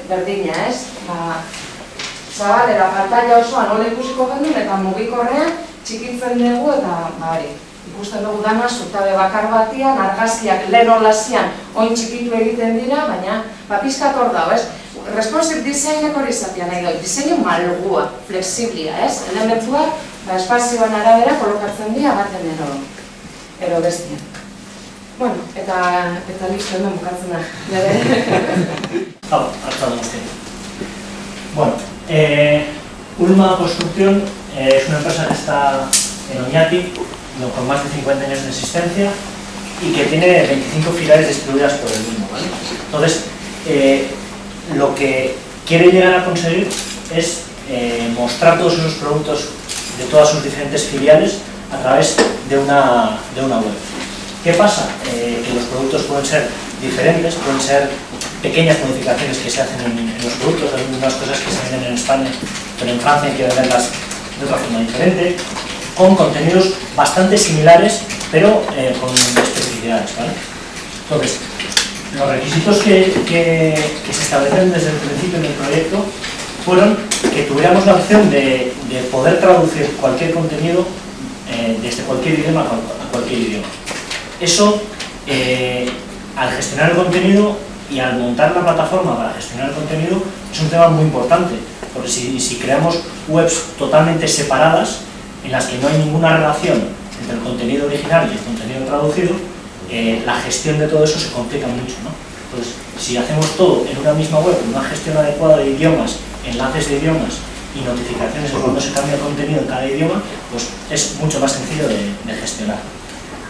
berdina ez, ba, zabalera pantalla osoan hori ikusiko gendun eta mugikorrean txikitzen dugu eta ba, hori, ikusten dugu dana zutabe bakar batian, argazkiak lehen olazian oin txikitu egiten dira, baina ba, pizkat hor dago, ez? responsive designek hori izatea nahi dut, diseinu malgua, flexiblia, ez? Elementuak, ba, espazioan arabera kolokatzen dira baten ero, ero bestia. Bueno, eta, eta listo, hemen bukatzen da. Hau, hartza da Bueno, eh, Ulma Construcción eh, es una empresa que está en Oñati, con más de 50 años de existencia y que tiene 25 filiales distribuidas por el mundo. ¿vale? Entonces, eh, lo que quiere llegar a conseguir es eh, mostrar todos esos productos de todas sus diferentes filiales a través de una, de una web. ¿Qué pasa? Eh, que los productos pueden ser diferentes, pueden ser pequeñas modificaciones que se hacen en, en los productos, algunas cosas que se venden en España, pero en Francia hay que venderlas de otra forma diferente, con contenidos bastante similares, pero eh, con especificidades. ¿vale? Entonces, los requisitos que, que, que se establecen desde el principio del proyecto fueron que tuviéramos la opción de, de poder traducir cualquier contenido eh, desde cualquier idioma a cual- a cualquier idioma. Eso, eh, al gestionar el contenido y al montar la plataforma para gestionar el contenido, es un tema muy importante, porque si, creamos webs totalmente separadas, en las que no hay ninguna relación entre el contenido original y el contenido traducido, eh, la gestión de todo eso se complica mucho. ¿no? Entonces, si hacemos todo en una misma web, una gestión adecuada de idiomas, enlaces de idiomas y notificaciones de cuando se cambia el contenido en cada idioma, pues es mucho más sencillo de, gestionar.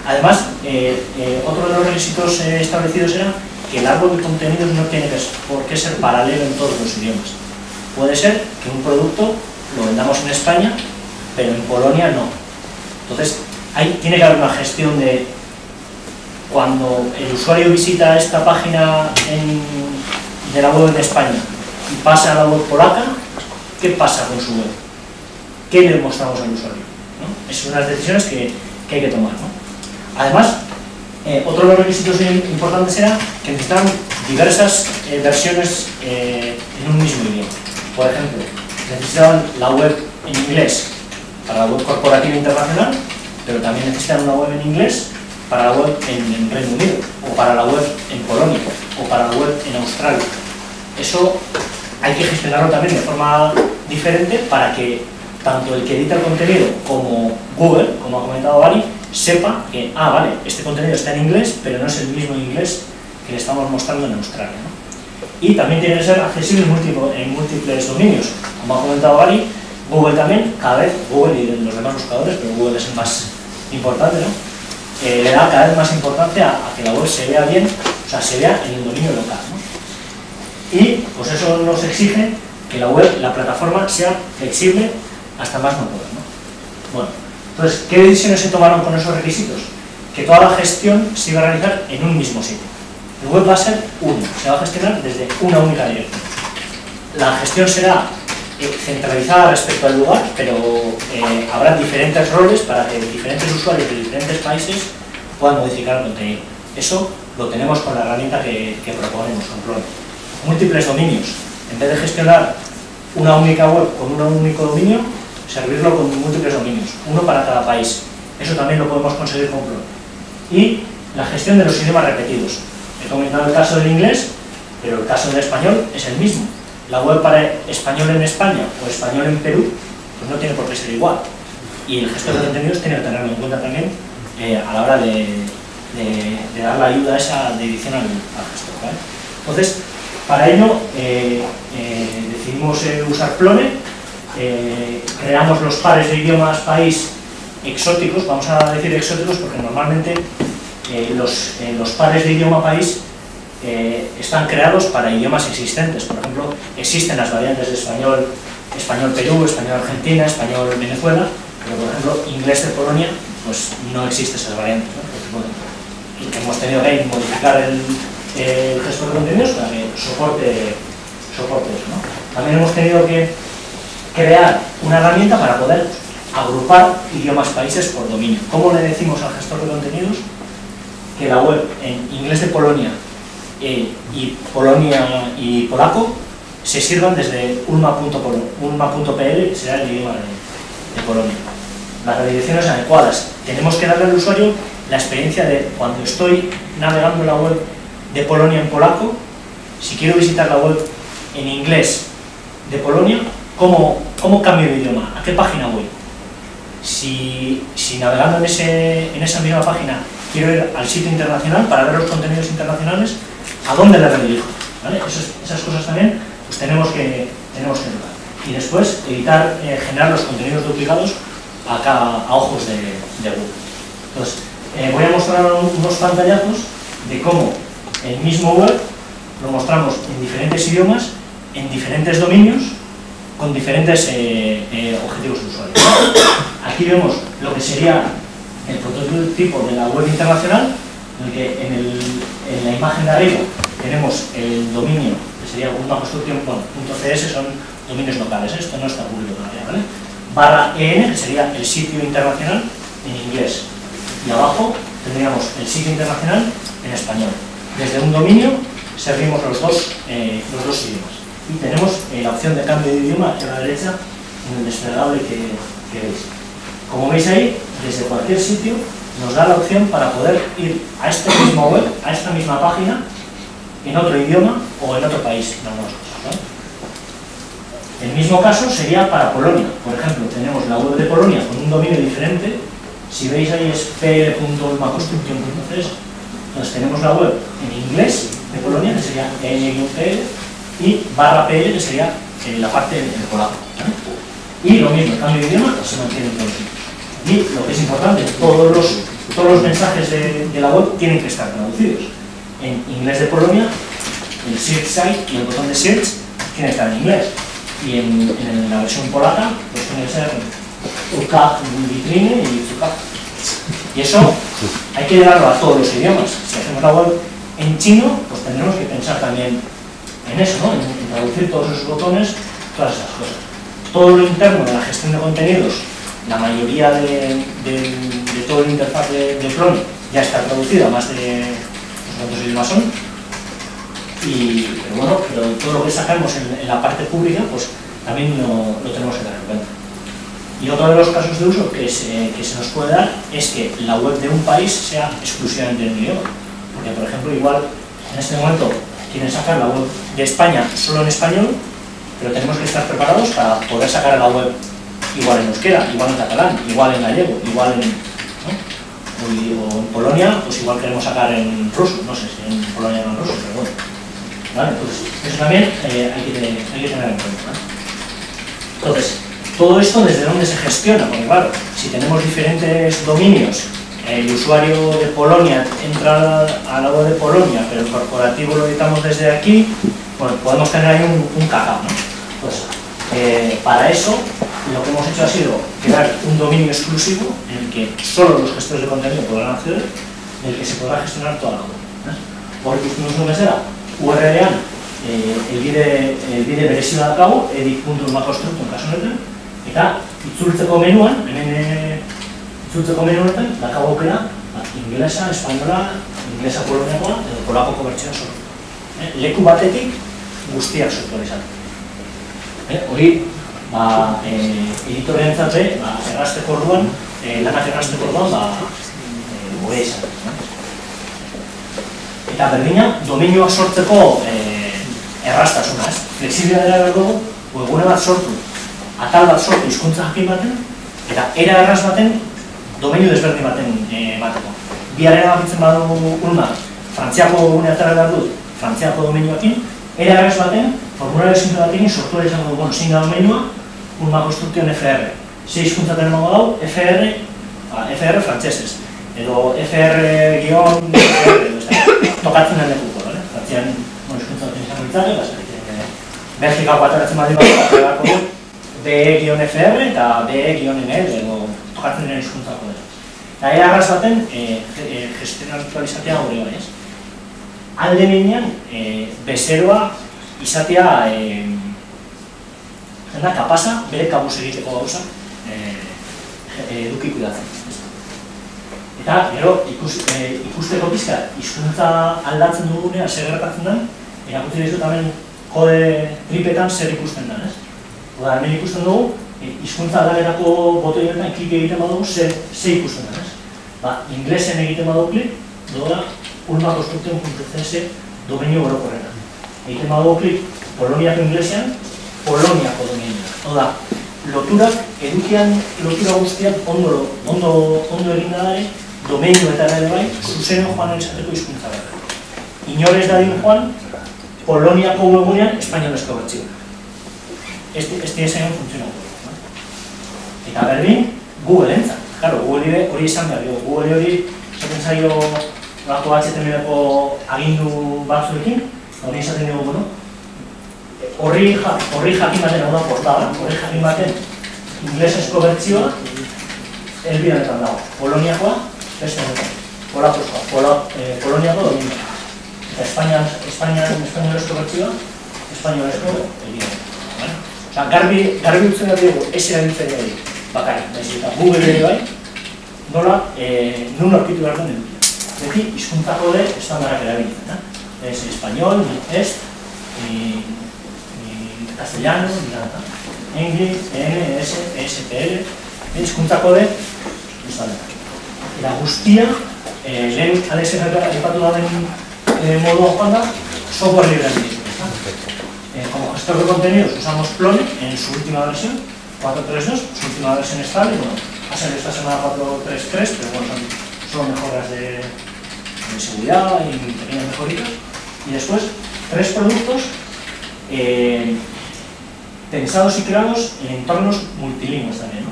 Además, eh, eh, otro de los requisitos eh, establecidos era que el árbol de contenidos no tiene que, por qué ser paralelo en todos los idiomas. Puede ser que un producto lo vendamos en España, pero en Polonia no. Entonces, ahí tiene que haber una gestión de cuando el usuario visita esta página de la web en España y pasa a la web polaca, ¿qué pasa con su web? ¿Qué le mostramos al usuario? ¿no? Es unas decisiones que, que hay que tomar. ¿no? Además, eh, otro de los requisitos im- importantes era que necesitaban diversas eh, versiones eh, en un mismo idioma. Por ejemplo, necesitaban la web en inglés para la web corporativa internacional, pero también necesitaban una web en inglés para la web en Reino Unido, o para la web en Polonia, o para la web en Australia. Eso hay que gestionarlo también de forma diferente para que tanto el que edita el contenido como Google, como ha comentado Bari, sepa que, ah, vale, este contenido está en inglés, pero no es el mismo inglés que le estamos mostrando en Australia. ¿no? Y también tiene que ser accesible en, múltiples dominios. Como ha comentado Bari, Google también, cada vez, Google y los demás buscadores, pero Google es el más importante, ¿no? Eh, le da cada vez más importancia a, a que la web se vea bien, o sea, se vea en el dominio local. ¿no? Y pues eso nos exige que la web, la plataforma, sea flexible hasta más no poder. ¿no? Bueno, entonces, ¿qué decisiones se tomaron con esos requisitos? Que toda la gestión se iba a realizar en un mismo sitio. El web va a ser uno, se va a gestionar desde una única dirección. La gestión será eh, centralizada respecto al lugar, pero eh, habrá diferentes roles para que diferentes usuarios de diferentes países puedan modificar el contenido. Eso lo tenemos con la herramienta que, proponemos, con. Múltiples dominios. En vez de gestionar una única web con un único dominio, servirlo con múltiples dominios, uno para cada país. Eso también lo podemos conseguir con Plone. Y la gestión de los idiomas repetidos. He comentado el caso del inglés, pero el caso del español es el mismo. La web para español en España o español en Perú, pues no tiene por qué ser igual. Y el gestor de contenidos tiene que tenerlo en cuenta también eh, a la hora de, de- de dar la ayuda esa de al, al gestor. ¿vale? Entonces, para ello eh, eh, decidimos eh, usar Plone, eh, creamos los pares de idiomas país exóticos, vamos a decir exóticos porque normalmente eh, los, los pares de idioma país eh, están creados para idiomas existentes. Por ejemplo, existen las variantes de español, español Perú, español Argentina, español Venezuela, pero por ejemplo, inglés de Polonia, pues no existen esas variantes. ¿no? Porque, bueno, y que hemos tenido que modificar el, el gestor de contenidos que soporte, soporte eso. ¿no? También hemos tenido que crear una herramienta para poder agrupar idiomas países por dominio. ¿Cómo le decimos al gestor de contenidos que la web en inglés de Polonia eh, y Polonia y polaco se sirvan desde ulma.pl, será el idioma de, de Polonia? Las redirecciones adecuadas. Tenemos que darle al usuario la experiencia de cuando estoy navegando la web de Polonia en polaco, si quiero visitar la web en inglés de Polonia, ¿cómo, cómo cambio de idioma? ¿A qué página voy? Si, si navegando en, ese, en esa misma página quiero ir al sitio internacional para ver los contenidos internacionales, ¿a dónde le redirijo? ¿Vale? Esas, esas cosas también pues tenemos que, tenemos que educar. Y después evitar eh, generar los contenidos duplicados a, cada- a ojos de, de Google. Entonces, eh, voy a mostrar un- unos pantallazos de cómo el mismo web lo mostramos en diferentes idiomas, en diferentes dominios, con diferentes eh, eh, objetivos de usuario. Aquí vemos lo que sería el prototipo de la web internacional, en el que en, la imagen de arriba tenemos el dominio, que sería una construcción, son dominios locales, esto no está público todavía, ¿vale? Barra EN, que sería el sitio internacional en inglés. Y abajo tendríamos el sitio internacional en español. Desde un dominio servimos los dos, eh, los dos idiomas. Y tenemos eh, la opción de cambio de idioma aquí a la derecha en el desplegable que, veis. Como veis ahí, desde cualquier sitio nos da la opción para poder ir a esta misma web, a esta misma página, en otro idioma o en otro país. ¿no? El mismo caso sería para Polonia. Por ejemplo, tenemos la web de Polonia con un dominio diferente. Si veis ahí es pl.ulmaconstrucción.cs. Entonces tenemos la web en inglés de Polonia, que sería n-pl, y barra pl, que sería en la parte en polaco. Y lo mismo, el cambio de idioma se mantiene en Y lo que es importante, todos los, todos los mensajes de, la web tienen que estar traducidos en inglés de Polonia, el search site y el botón de search tiene que estar en inglés. Y en, la versión polaca, pues tiene que ser UK vitrine y UK. Y eso hay que llevarlo a todos los idiomas. Si hacemos la web en chino, pues tendremos que pensar también en eso, ¿no? en, en traducir todos esos botones, todas esas cosas. Todo lo interno de la gestión de contenidos, la mayoría de, de, de todo el interfaz de, de Plone ya está traducido a más de cuántos idiomas son. Y, pero bueno, pero todo lo que sacamos en, en la parte pública, pues también lo, lo, tenemos que tener en cuenta. Y otro de los casos de uso que se, nos puede dar es que la web de un país sea exclusivamente en idioma. Porque, por ejemplo, igual en este momento quieren sacar la web de España solo en español, pero tenemos que estar preparados para poder sacar la web igual en euskera, igual en catalán, igual en gallego, igual en, o en Polonia, pues igual queremos sacar en ruso, no sé si en Polonia no en ruso, pero bueno. ¿Vale? Entonces, eso también eh, hay, que, tener en cuenta. Entonces, todo esto desde dónde se gestiona, porque claro, si tenemos diferentes dominios, el usuario de Polonia entra a la web de Polonia, pero el corporativo lo editamos desde aquí, bueno, podemos tener ahí un, un cacao. Pues, eh, para eso, lo que hemos hecho ha sido crear un dominio exclusivo en el que solo los gestores de contenido podrán acceder, en el que se podrá gestionar toda la web. Porque no es era URLan eh, elbide, elbide berezioa dakago, edit.maconstructon kasu honetan, eta itzultzeko menuan, hemen e, itzultzeko menuetan, dakago aukera, ba, inglesa, espainola, inglesa poloniakoa, edo polakoko bertsioa sortu. Eh, leku batetik guztiak sortu izan. Eh, hori, ba, e, editorean zate, ba, errasteko orduan, e, lanak errasteko orduan, ba, e, gure izan. Eta berdina, dominioa sortzeko e, errastasuna, ez? Flexibilitatea behar dugu, webgune bat sortu, atal bat sortu hizkuntza jakin baten, eta era erraz baten, dominio desberdin baten e, bateko. Biaren abakitzen badugu ulma, frantziako gune atara behar dut, frantziako dominioakin, era erraz baten, formulario simple batekin sortu da izango dugu, zein da domenioa, ulma konstruktion FR. Ze hizkuntza tenemos hau, FR, ba, FR frantsesez, edo FR guion, tokatzen den lekuko, vale? Frantzian, bueno, hizkuntza baten izango ditzake, ba, Belgikako ateratzen bat, ateratzen du, BE-FR eta BE-NL, edo tokatzen den hizkuntzako dela. Eta ea arraz baten, e, e, gestionalizatea gure bai, ez? Alde minean, e, bezeroa izatea e, jenda kapasa bere kabuz egiteko gauza e, eduki kudatzen. Eta, gero, ikus, e, ikusteko pizka, hizkuntza aldatzen dugunean, zer gertatzen den, erakutsi dizut hemen kode tripetan zer ikusten den, ez? Oda, hemen ikusten dugu, hizkuntza aldagerako botoietan klik egiten badugu, ze, ze ikusten den, ez? Ba, inglesen egiten badugu klik, dola, ulmakonstruktion.cs domenio orokorrena. Egiten badugu klik, Poloniako inglesean, Poloniako domenioa. Oda, loturak, edukian lotura guztiak ondo, ondo, ondo egin da domenio eta ere bai, zuzeno joan izateko hizkuntza behar. Inorez dadin joan, Poloniako webunean, espainolezko bertxio. Ez dira zaino funtzionatu. Eta berdin, Google entzat. Claro, Google hori izan behar, Google hori, esaten zaio, lako HTML-ko agindu batzuekin, hori izaten dugu, bueno, horri, ja, horri jakin baten hau da portada, horri jakin baten inglesezko bertzioa elbide honetan dago. Poloniakoa, beste honetan. Polakozkoa, Pola, eh, Poloniako dominio. Eta Espainian, Espainian, espainiolezko bertzioa, espainiolezko elbide. Vale? Osa, garbi, garbi utzen da dugu, ez erabiltzen gari, bakarrik, nahiz eta Google ere bai, nola, eh, nun aurkitu behar den edukia. Beti, hizkuntza kode estandarak erabiltzen, da? Es español, ni est, ni, ni castellano, ni nada. English, N, S, SPL, hizkuntza kode estandarak. Eta guztia, eh, lehen Alexek aipatu da den eh, moduan joan da, software libre administración. Eh, como gestor de contenidos usamos Plone en su última versión, 4.3.2, su última versión estable, bueno, ha salido esta semana 4.3.3, pero bueno, son, son mejoras de, seguridad y pequeñas mejoritas. Y después, tres productos eh, pensados y creados en entornos multilingües también. ¿no?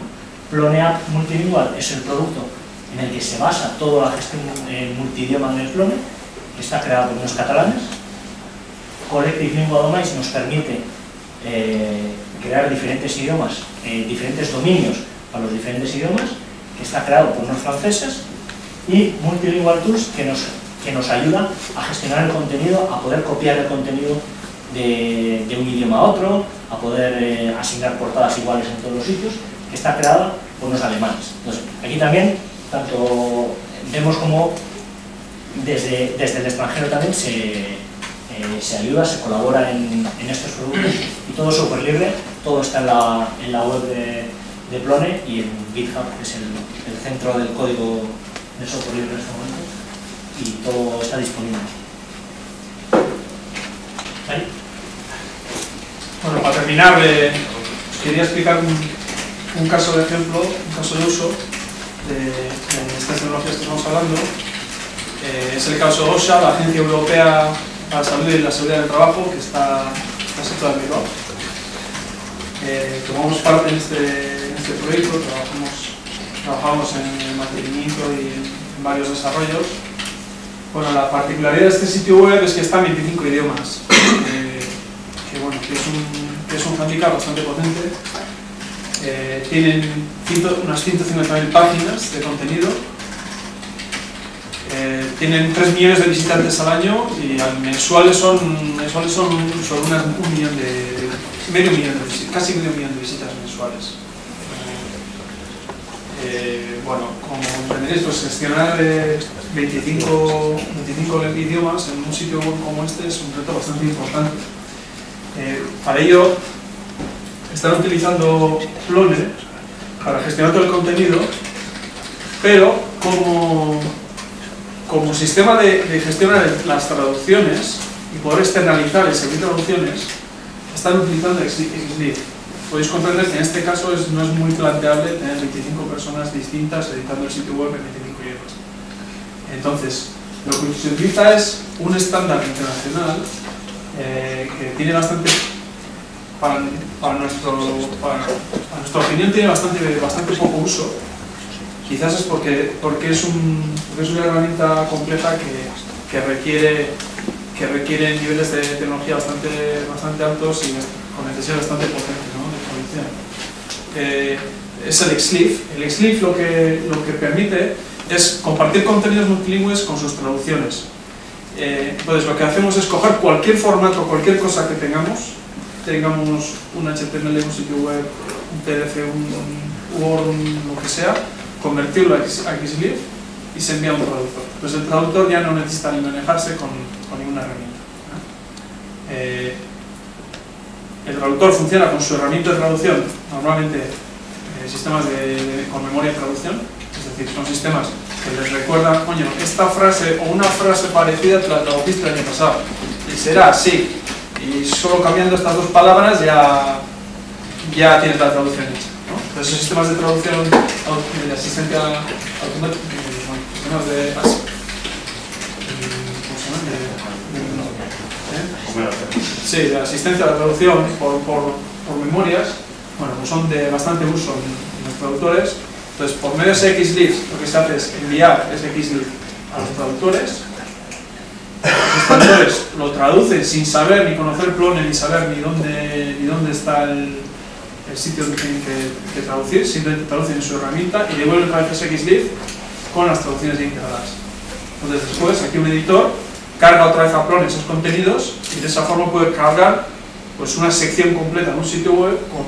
Plone Multilingual es el producto en el que se basa toda la gestión eh, multidioma del Plone, que está creado por unos catalanes. Collective Lingua Domains nos permite eh, crear diferentes idiomas, eh, diferentes dominios para los diferentes idiomas, que está creado por unos franceses, y Multilingual Tools, que nos, que nos ayuda a gestionar el contenido, a poder copiar el contenido de, de un idioma a otro, a poder eh, asignar portadas iguales en todos los sitios, que está creada por unos alemanes. Entonces, aquí también, tanto vemos como desde, desde el extranjero también se, eh, se ayuda, se colabora en, estos productos y todo es súper libre, todo está en la, en la web de, Plone y en GitHub, que es el, el, centro del código de software libre en este momento, y todo está disponible. ¿Vale? Bueno, para terminar, eh, os quería explicar un, un, caso de ejemplo, un caso de uso de, de estas tecnologías que estamos hablando. Eh, es el caso OSHA, la Agencia Europea para Salud y la Seguridad del Trabajo, que está, está situada en. Eh, tomamos parte en este, este proyecto, trabajamos, trabajamos en el mantenimiento y en varios desarrollos. Bueno, la particularidad de este sitio web es que está en 25 idiomas, eh, que, bueno, que, es un, que es un handicap bastante potente. Eh, tienen unas 150.000 páginas de contenido eh, tienen 3 millones de visitantes al año y al mensuales son, mensuales son sobre unas, un millón de, medio millón de casi medio millón de visitas mensuales. Eh, bueno, como entenderéis, pues gestionar eh, 25, 25 idiomas en un sitio como este es un reto bastante importante. Para ello, están utilizando Plone para gestionar todo el contenido, pero como como sistema de, de, gestionar las traducciones y poder externalizar servicio de traducciones, están utilizando XLib. Podéis comprender que en este caso no es muy planteable tener 25 personas distintas editando el sitio web en 25 idiomas. Entonces, lo que se utiliza es un estándar internacional eh, que tiene bastante, para, para, nuestro, para, para nuestra opinión, tiene bastante, bastante poco uso Quizás es porque, porque, es, un, porque es una herramienta compleja que, que, requiere, que requiere niveles de tecnología bastante, bastante altos y con necesidades bastante potentes ¿no? de producción. Eh, es el XLIF. El XLIF lo que, lo que permite es compartir contenidos multilingües con sus traducciones. Eh, lo que hacemos es coger cualquier formato, cualquier cosa que tengamos, tengamos un HTML, un sitio web, un PDF, un, un Word, un, lo que sea, convertirlo a XLib y se envía a un traductor. Entonces el traductor ya no necesita ni manejarse con, ninguna herramienta. Eh, el traductor funciona con su herramienta de traducción, normalmente eh, sistemas con memoria de traducción, es decir, son sistemas que les recuerdan, coño, esta frase o una frase parecida te la traduciste el año pasado, y será así, y solo cambiando estas dos palabras ya, ya tienes la traducción hecha. Esos sistemas de traducción de asistencia automática, sistemas de... ¿Cómo se llama? Sí, de asistencia a la traducción por, por, por memorias, bueno, pues son de bastante uso en, los traductores. Entonces, por medio de ese XLib, lo que se hace es enviar ese XLib a los traductores. Están traductores lo traducen sin saber ni conocer Plone ni saber ni dónde, ni dónde está el, el sitio donde tienen que, que, traducir, simplemente traducen en su herramienta y devuelven otra vez XLib con las traducciones ya integradas. Entonces después aquí un editor carga otra vez a Plone esos contenidos y de esa forma puede cargar pues, una sección completa en un sitio web con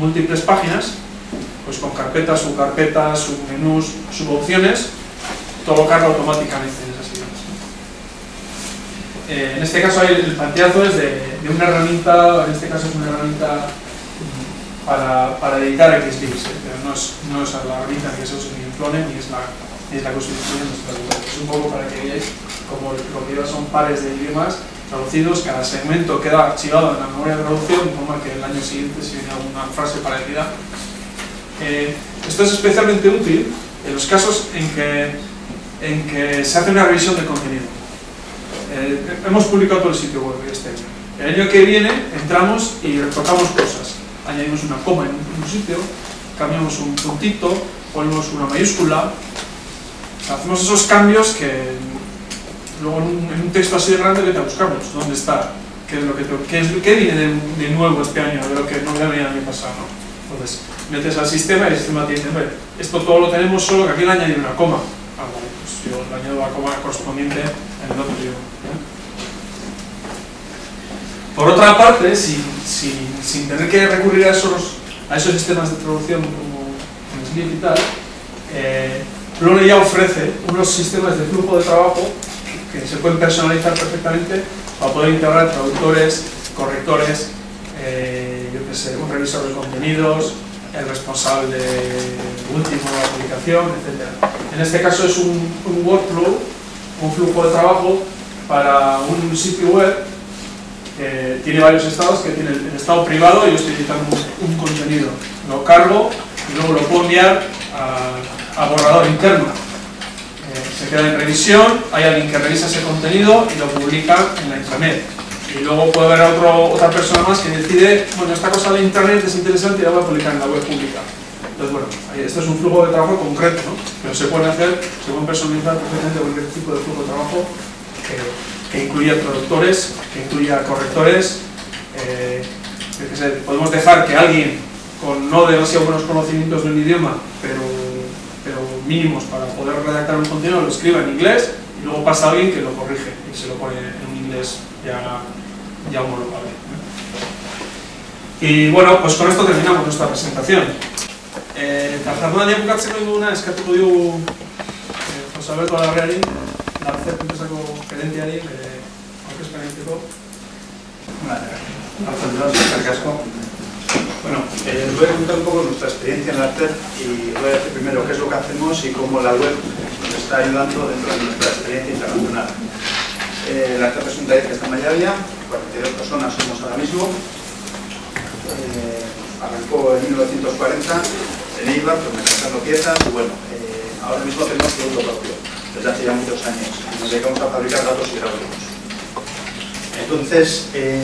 múltiples páginas, pues con carpetas, subcarpetas, submenús, subopciones, todo carga automáticamente en esas ideas. Eh, en este caso el planteazo es de, de, una herramienta, en este caso es una herramienta para, para editar XLibs, ¿eh? pero no es, no es la herramienta que se usa ni en Clone ni es la, ni es la que utiliza en nuestra web. Es un poco para que veáis como lo que son pares de idiomas traducidos, cada segmento queda archivado en la memoria de traducción, de forma que el año siguiente si viene alguna frase parecida. Eh, esto es especialmente útil en los casos en que, en que se hace una revisión de contenido. Eh, hemos publicado todo el sitio web este año. El año que viene entramos y retocamos cosas. Añadimos una coma en un sitio, cambiamos un puntito, ponemos una mayúscula. Hacemos esos cambios que luego en un, texto así de grande vete a buscarlos, dónde está, qué es lo que, te, qué, viene de, nuevo este año, de lo que no el año pasado. Entonces, metes al sistema y el sistema te dice, esto todo lo tenemos solo que aquí le añadir una coma. Ah, pues yo le añado la coma correspondiente en el otro idioma. Por otra parte, sin, tener que recurrir a esos, sistemas de traducción como Sleep y tal, eh, ya ofrece unos sistemas de flujo de trabajo que se pueden personalizar perfectamente para poder integrar traductores, correctores, eh, yo qué sé, un revisor de contenidos, el responsable último de la publicación, etc. En este caso es un workflow, un flujo de trabajo para un sitio web tiene varios estados, que tiene el estado privado, yo estoy editando un, contenido, lo cargo y luego lo puedo enviar a, a borrador interno se queda en revisión, hay alguien que revisa ese contenido y lo publica en la intranet. Y luego puede haber otro, otra persona más que decide, bueno, esta cosa de internet es interesante y la voy a publicar en la web pública. Entonces, bueno, esto es un flujo de trabajo concreto, ¿no? Pero se puede hacer, se puede personalizar perfectamente cualquier tipo de flujo de trabajo que, que incluya traductores, que incluya correctores, eh, podemos dejar que alguien con no demasiado buenos conocimientos de un idioma, pero mínimos para poder redactar un contenido, lo escriba en inglés y luego pasa alguien que lo corrige y se lo pone en un inglés ya, ya homologable. Y bueno, pues con esto terminamos nuestra presentación. Eh, bukatzeko duguna eskatuko diogu eh, Jose Alberto Alarreari, Larcer enpresako gerentiari, bere aurkezpen egiteko. Asko. Bueno, eh, voy a contar un poco nuestra experiencia en la TED y voy a decir primero qué es lo que hacemos y cómo la web nos está ayudando dentro de nuestra experiencia internacional. Eh, la TED es un taller que está en Mayavia, 42 personas somos ahora mismo. Eh, arrancó en 1940 en Eibar, fabricando piezas y bueno, eh, ahora mismo tenemos producto propio desde hace ya muchos años. Nos dedicamos a fabricar datos hidráulicos. Entonces, eh,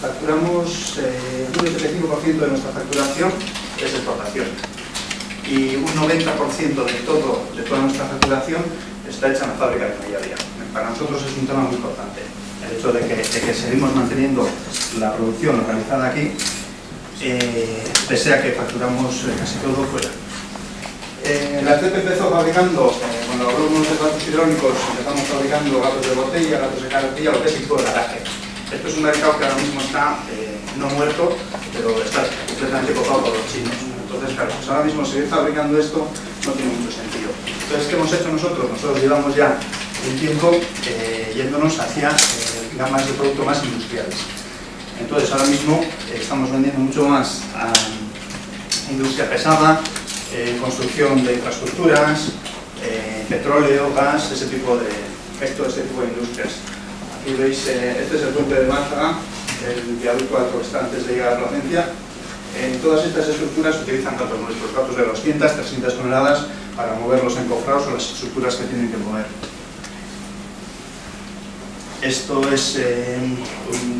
facturamos eh, un 75% de nuestra facturación es exportación y un 90% de todo, de toda nuestra facturación está hecha en la fábrica de Mayavia. Para nosotros es un tema muy importante, el hecho de que, seguimos manteniendo la producción realizada aquí, eh, pese a que facturamos casi todo fuera. Eh, la CEP empezó fabricando, eh, cuando hablamos de gatos hidráulicos, empezamos fabricando gatos de botella, gatos de carretilla, que es tipo de garaje. Esto es un mercado que ahora mismo está eh, no muerto, pero está completamente copado por los chinos. Entonces, claro, pues ahora mismo seguir fabricando esto no tiene mucho sentido. Entonces, ¿qué hemos hecho nosotros? Nosotros llevamos ya un tiempo eh, yéndonos hacia gamas de producto más industriales. Entonces, ahora mismo estamos vendiendo mucho más a industria pesada, eh, construcción de infraestructuras, eh, petróleo, gas, ese tipo de, efecto, este tipo de industrias. Aquí veis, eh, este es el puente de Málaga, el viaducto alto que está antes de llegar a Placencia. En todas estas estructuras se utilizan datos nuestros, datos de 200, 300 toneladas para mover los encofrados o las estructuras que tienen que mover. Esto es eh,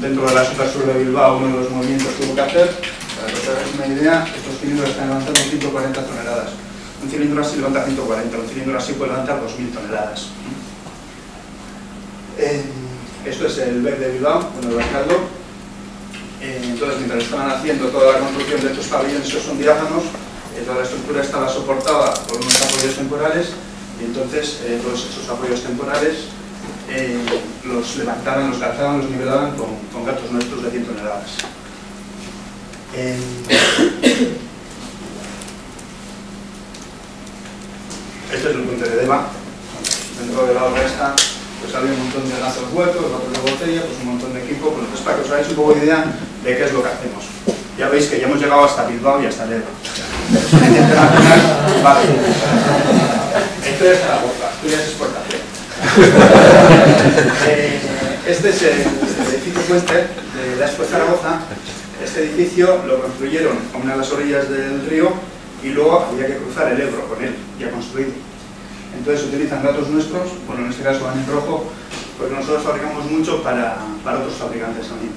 dentro de la Supersur de Bilbao uno de los movimientos que hubo que hacer. Para que os hagáis una idea, estos cilindros están levantando 140 toneladas. Un cilindro así levanta 140, un cilindro así puede levantar 2.000 toneladas. Eh, Esto es el BEC de Bilbao, bueno, de Barcaldo. Eh, entonces, mientras estaban haciendo toda la construcción de estos pabellones que son diáfanos, eh, toda la estructura estaba soportada por unos apoyos temporales y entonces todos esos apoyos temporales los levantaban, los calzaban, los nivelaban con, con gatos nuestros de 100 toneladas. Eh, este es el puente de Deva. Dentro de la obra esta pues había un montón de gatos huecos, gatos de botella, pues un montón de equipo, pues entonces para que os hagáis un poco de idea de qué es lo que hacemos. Ya veis que ya hemos llegado hasta Bilbao y hasta Leva. vale. Esto es Zaragoza, esto ya es exportación. Eh, este es el, el edificio Cuester de la Expo Zaragoza. Este edificio lo construyeron a una de las orillas del río y luego había que cruzar el Ebro con él, ya construido. Entonces utilizan datos nuestros, bueno en este caso en rojo, porque nosotros fabricamos mucho para, para otros fabricantes también.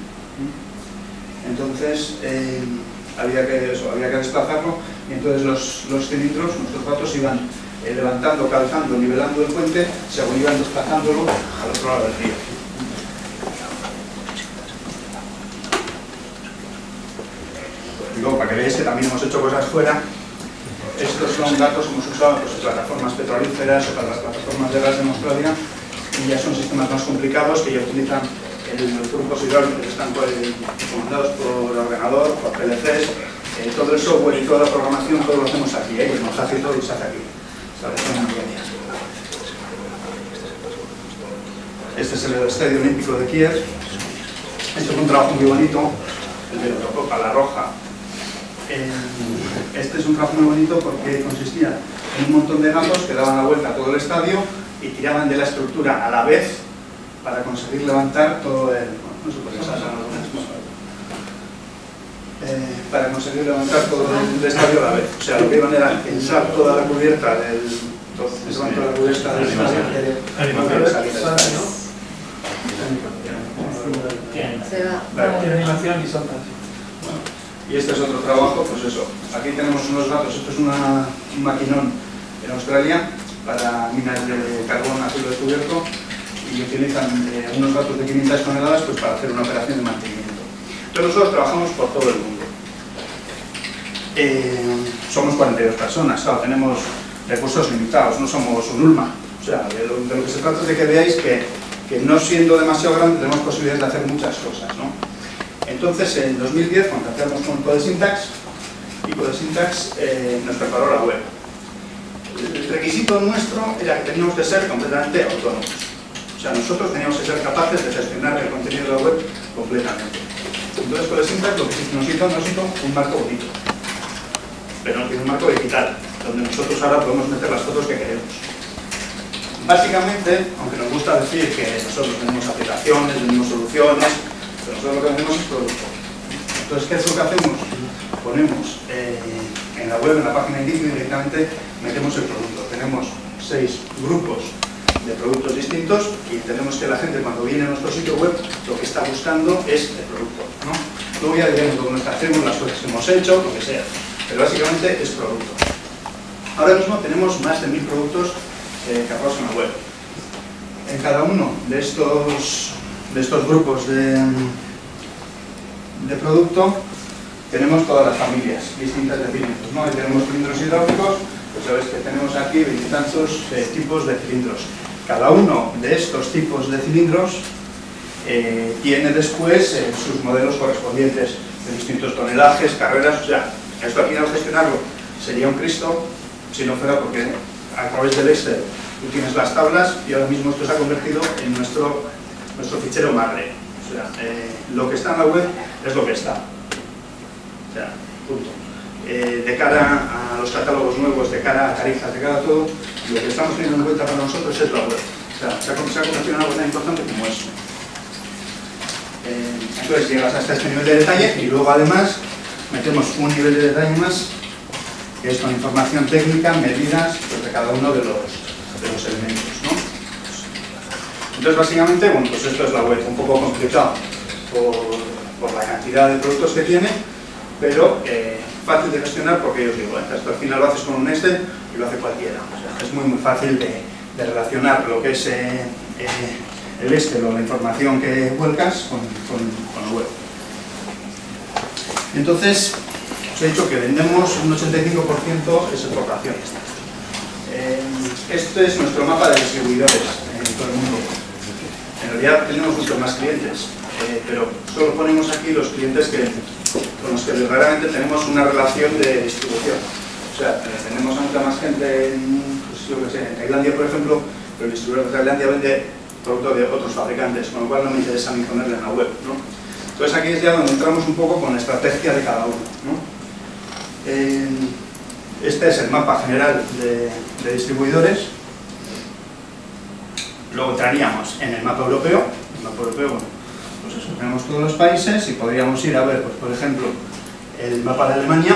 Entonces eh, había, que, eso, había que desplazarlo y entonces los, los cilindros, nuestros datos iban eh, levantando, calzando, nivelando el puente según iban desplazándolo al otro lado del río. Luego, para que veáis que también hemos hecho cosas fuera, estos son datos que hemos usado pues, en plataformas petrolíferas o para las plataformas de gas en Australia y ya son sistemas más complicados que ya utilizan el- grupos hidráulicos que están pues, comandados por ordenador, por PLCs, eh, todo el software y toda la programación, todo lo hacemos aquí, ¿eh? y nos hace todo y se hace aquí. Este es el Estadio Olímpico de Kiev. Este fue un trabajo muy bonito, el de la Eurocopa, la roja. Eh, Este es un trabajo muy bonito porque consistía en un montón de gatos que daban la vuelta a todo el estadio y tiraban de la estructura a la vez para conseguir levantar todo el... bueno, no se puede eh, para conseguir levantar todo el estadio a la vez. O sea, lo que iban era ensar toda la cubierta del... ensar toda la cubierta del estadio. Animación. Se va. Tiene animación y salta. Y este es otro trabajo, pues eso. Aquí tenemos unos datos, esto es un maquinón en Australia para minas de carbón azul descubierto y utilizan eh, unos datos de 500 toneladas pues, para hacer una operación de mantenimiento. Entonces nosotros trabajamos por todo el mundo. Eh, somos 42 personas, claro, tenemos recursos limitados, no somos un ULMA. O sea, de lo, de lo que se trata es de que veáis que, que no siendo demasiado grande tenemos posibilidades de hacer muchas cosas. ¿no? Entonces, en 2010 contactamos con Codesyntax y Codesyntax eh, nos preparó la web. El requisito nuestro era que teníamos que ser completamente autónomos. O sea, nosotros teníamos que ser capaces de gestionar el contenido de la web completamente. Entonces, Codesyntax lo que nos hizo, nos hizo un marco bonito. Pero no tiene un marco digital, donde nosotros ahora podemos meter las fotos que queremos. Básicamente, aunque nos gusta decir que nosotros tenemos aplicaciones, tenemos soluciones, nosotros lo que hacemos es producto. Entonces, ¿qué es lo que hacemos? Ponemos eh, en la web, en la página de inicio, directamente metemos el producto. Tenemos seis grupos de productos distintos y entendemos que la gente cuando viene a nuestro sitio web lo que está buscando es el producto. ¿no? Luego ya diremos lo que nos hacemos, las cosas que hemos hecho, lo que sea. Pero básicamente es producto. Ahora mismo tenemos más de mil productos eh, cargados en la web. En cada uno de estos, de estos grupos de, de producto tenemos todas las familias distintas de cilindros. ¿no? Ahí tenemos cilindros hidráulicos, pues que tenemos aquí veintitantos eh, tipos de cilindros. Cada uno de estos tipos de cilindros eh, tiene después eh, sus modelos correspondientes de distintos tonelajes, carreras, o sea, esto aquí al gestionarlo sería un Cristo, si no fuera porque a través del Excel tú tienes las tablas y ahora mismo esto se ha convertido en nuestro, nuestro fichero madre. Eh, lo que está en la web es lo que está. O sea, punto. Eh, de cara a los catálogos nuevos, de cara a tarifas, de cara a todo, lo que estamos teniendo en cuenta para nosotros es la web. O sea, se ha, convertido en algo tan importante como eso. Eh, entonces llegas hasta este nivel de detalle y luego además metemos un nivel de detalle más que es con información técnica, medidas pues, de cada uno de los elementos. Entonces básicamente, bueno, pues esto es la web, un poco complicado por, la cantidad de productos que tiene, pero eh, fácil de gestionar porque yo os digo, ¿eh? esto al final lo haces con un Excel y lo hace cualquiera. Es muy muy fácil de, relacionar lo que es eh, el este o la información que vuelcas con, la web. Entonces, os he dicho que vendemos un 85% es exportaciones. Eh, este es nuestro mapa de distribuidores en todo el mundo. En realidad tenemos muchos más clientes, eh, pero solo ponemos aquí los clientes con los que verdaderamente tenemos una relación de distribución. O sea, eh, tenemos a mucha más gente en, pues, en Tailandia, por ejemplo, pero el distribuidor de Tailandia vende producto de otros fabricantes, con lo cual no me interesa ni ponerle en la web. ¿no? Entonces aquí es ya donde entramos un poco con la estrategia de cada uno. ¿no? Este es el mapa general de distribuidores. Luego entraríamos en el mapa europeo. El mapa europeo, bueno, pues eso, tenemos todos los países y podríamos ir a ver, pues, por ejemplo, el mapa de Alemania.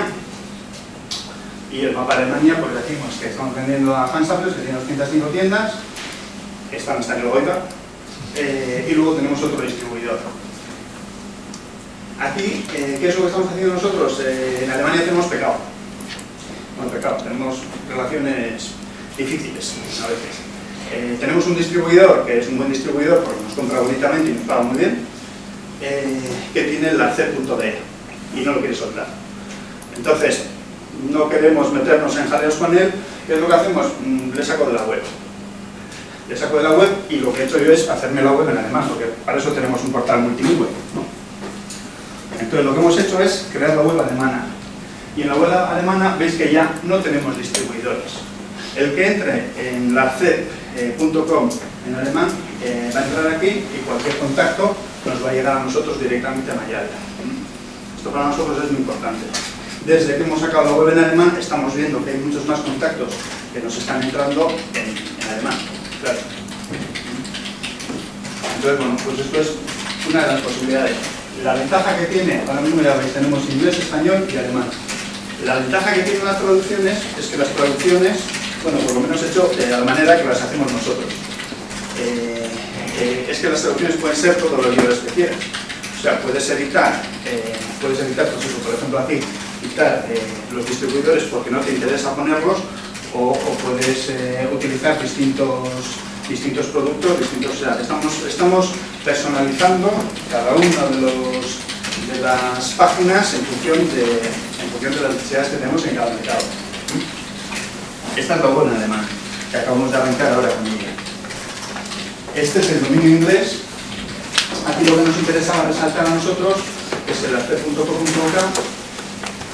Y el mapa de Alemania, pues decimos que estamos vendiendo a Hansaplast, que tiene 205 tiendas, esta no está en el Goica, eh, y luego tenemos otro distribuidor. Aquí, eh, ¿qué es lo que estamos haciendo nosotros? Eh, en Alemania tenemos pecado. Bueno, pecado, tenemos relaciones difíciles a veces. Eh, tenemos un distribuidor que es un buen distribuidor porque nos compra bonitamente y nos paga muy bien, eh, que tiene el arcer.de y no lo quiere soltar. Entonces, no queremos meternos en jaleos con él, ¿qué es lo que hacemos? Mm, le saco de la web. Le saco de la web y lo que he hecho yo es hacerme la web en alemán, porque para eso tenemos un portal multilingüe. Entonces lo que hemos hecho es crear la web alemana. Y en la web alemana veis que ya no tenemos distribuidores. El que entre en la cep.com en alemán eh, va a entrar aquí y cualquier contacto nos va a llegar a nosotros directamente a Mayalda. Esto para nosotros es muy importante. Desde que hemos sacado la web en alemán estamos viendo que hay muchos más contactos que nos están entrando en, alemán. Claro. Entonces, bueno, pues esto es una de las posibilidades. La ventaja que tiene, ahora mismo ya veis, tenemos inglés, español y alemán. La ventaja que tienen las traducciones es que las traducciones, bueno, por lo menos hecho de la manera que las hacemos nosotros. Eh, eh, es que las traducciones pueden ser todos los libros que quieras. O sea, puedes editar, eh, puedes editar, por ejemplo aquí, editar eh, los distribuidores porque no te interesa ponerlos, o, puedes eh, utilizar distintos, distintos productos, distintos, estamos, estamos personalizando cada una de, las páginas en función de las necesidades que tenemos en cada mercado. Esta es la buena alemán, que acabamos de arrancar ahora con ella. Este es el dominio inglés. Aquí lo que nos interesaba resaltar a nosotros es el arte.co.uk,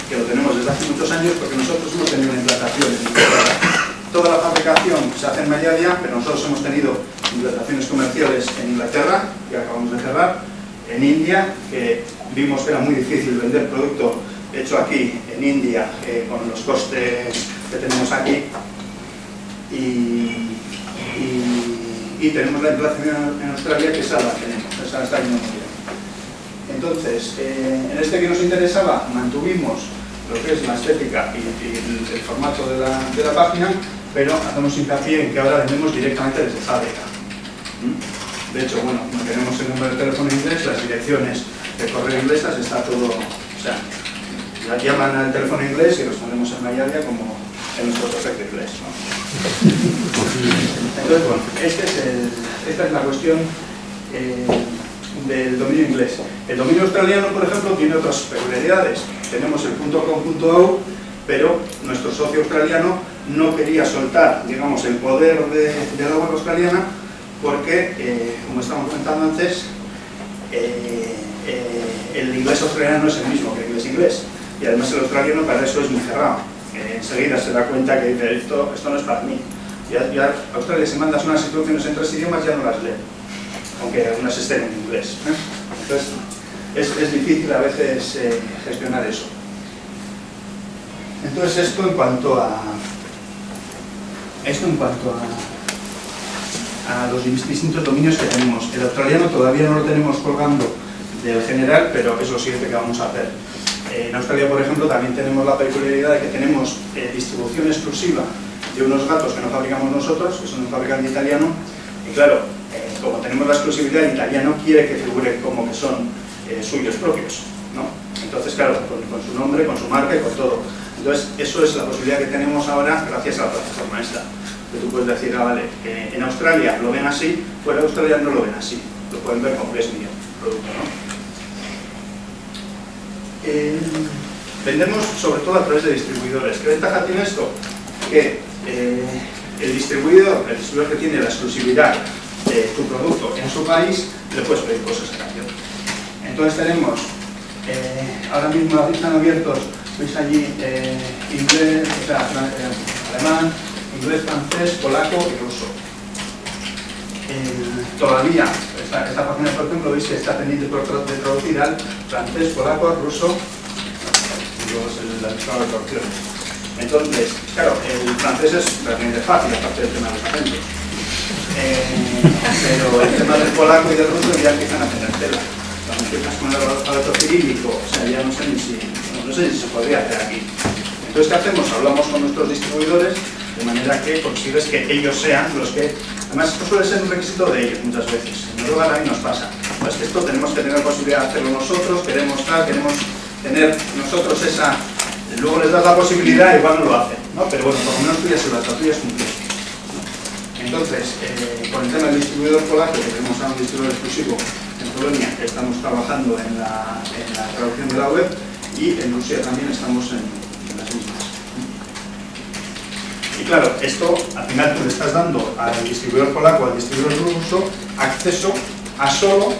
que lo tenemos desde hace muchos años porque nosotros hemos tenido una implantación en. Toda la fabricación se hace en Mayadia, pero nosotros hemos tenido implantaciones comerciales en Inglaterra, que acabamos de cerrar, en India, que vimos que era muy difícil vender producto hecho aquí, en India, eh, con los costes que tenemos aquí, y, y, tenemos la implantación en Australia, que esa la tenemos, esa está yendo muy bien. Entonces, eh, en este que nos interesaba, mantuvimos lo que es la estética y, el, formato de la, de la página, pero hacemos hincapié en que ahora vendemos directamente desde fábrica. ¿Mm? De hecho, bueno, tenemos el número de teléfono inglés, las direcciones de correo inglesas, está todo, o sea, ya llaman al teléfono inglés y los ponemos en Mayavia como en nuestro perfecto inglés. Entonces, bueno, este esta es la cuestión eh, del dominio inglés. El dominio australiano, por ejemplo, tiene otras peculiaridades. Tenemos el .com.au, pero nuestro socio australiano no quería soltar, digamos, el poder de, la web australiana porque, eh, como estábamos comentando antes, eh, el inglés australiano no es el mismo que el inglés inglés. Y además el australiano para eso es muy cerrado. Enseguida se da cuenta que dice, esto, esto no es para mí. Ya, ya a si mandas unas instrucciones en tres idiomas ya no las lee, aunque algunas estén en inglés. Entonces, es, es, difícil a veces eh, gestionar eso. Entonces esto en cuanto a esto en cuanto a, a los distintos dominios que tenemos. El australiano todavía no lo tenemos colgando del general, pero es lo siguiente que vamos a hacer. En Australia, por ejemplo, también tenemos la peculiaridad de que tenemos eh, distribución exclusiva de unos gatos que no fabricamos nosotros, que son un fabricante italiano, y claro, eh, como tenemos la exclusividad, el italiano quiere que figure como que son eh, suyos propios, ¿no? Entonces, claro, con, su nombre, con su marca y con todo. Entonces, eso es la posibilidad que tenemos ahora gracias a la plataforma esta. Que tú puedes decir, ah, vale, en Australia lo ven así, Fuera de Australia no lo ven así, lo pueden ver como que es mío producto, ¿no? Eh, vendemos sobre todo a través de distribuidores. ¿Qué ventaja tiene esto? Que eh, el distribuidor, el distribuidor que tiene la exclusividad de tu producto en su país, le puedes pedir cosas a cambio. Entonces tenemos, eh, ahora mismo están abiertos, veis allí inglés, o sea, alemán, inglés, francés, polaco y ruso. Todavía, esta, página por ejemplo, está pendiente por de traducir al francés, polaco, ruso y luego es el- la lista de traducciones. Entonces, claro, el francés es realmente fácil, aparte del tema de los acentos. Eh, pero el tema del polaco y del ruso ya empiezan a tener tela. Cuando empiezas con el alfabeto cirílico, o sea, ya no sé ni si, no, no sé si se podría hacer aquí. Entonces, ¿qué hacemos? Hablamos con nuestros distribuidores de manera que consigues que ellos sean los que... Además, esto suele ser un requisito de ellos muchas veces. En Europa también nos pasa. Pues que esto tenemos que tener posibilidad de hacerlo nosotros, queremos tal, queremos tener nosotros esa... Luego les das la posibilidad, igual no lo hacen, ¿no? Pero bueno, por lo menos tú ya se lo tú ya es cumplir. Entonces, eh, con el tema del distribuidor polaco, que tenemos a un distribuidor exclusivo en Polonia, estamos trabajando la, en la traducción de la web, y en Rusia también estamos en, en las mismas. Y claro, esto al final tú le estás dando al distribuidor polaco, al distribuidor ruso, acceso a solo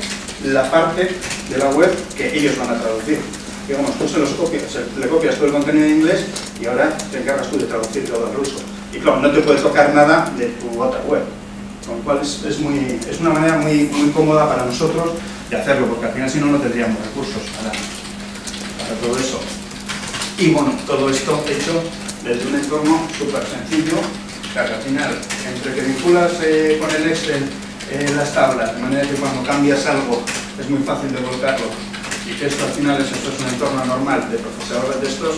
la parte de la web que ellos van a traducir. Digamos, tú se los copias, le copias todo el contenido en inglés y ahora te encargas tú de traducir todo al ruso. Y claro, no te puedes tocar nada de tu otra web. Con lo cual es, es muy, es una manera muy, muy cómoda para nosotros de hacerlo, porque al final si no, no tendríamos recursos para, para todo eso. Y bueno, todo esto hecho desde un entorno súper sencillo, que al final, entre que vinculas eh, con el Excel eh, las tablas, de manera que cuando cambias algo es muy fácil de volcarlo, y que esto al final es, esto es un entorno normal de procesador de textos,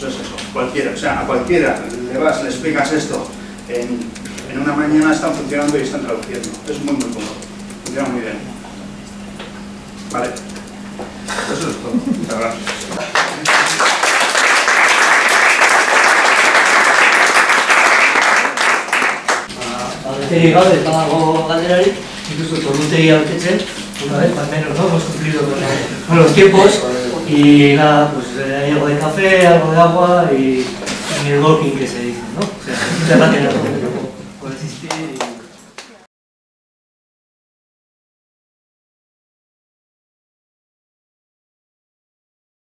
pues es eso, cualquiera, o sea, a cualquiera le vas, le explicas esto, en, en una mañana están funcionando y están traduciendo, es muy muy cómodo, funciona muy bien. Vale, eso es todo, muchas gracias. Ba, beterik gabe, ez dago galderari, incluso torrutegia betetzen, una vez, al menos, ¿no? Hemos cumplido con, los tiempos y nada, pues eh, algo de café, algo de agua y, el walking que se dice, ¿no? Muchas gracias a todos.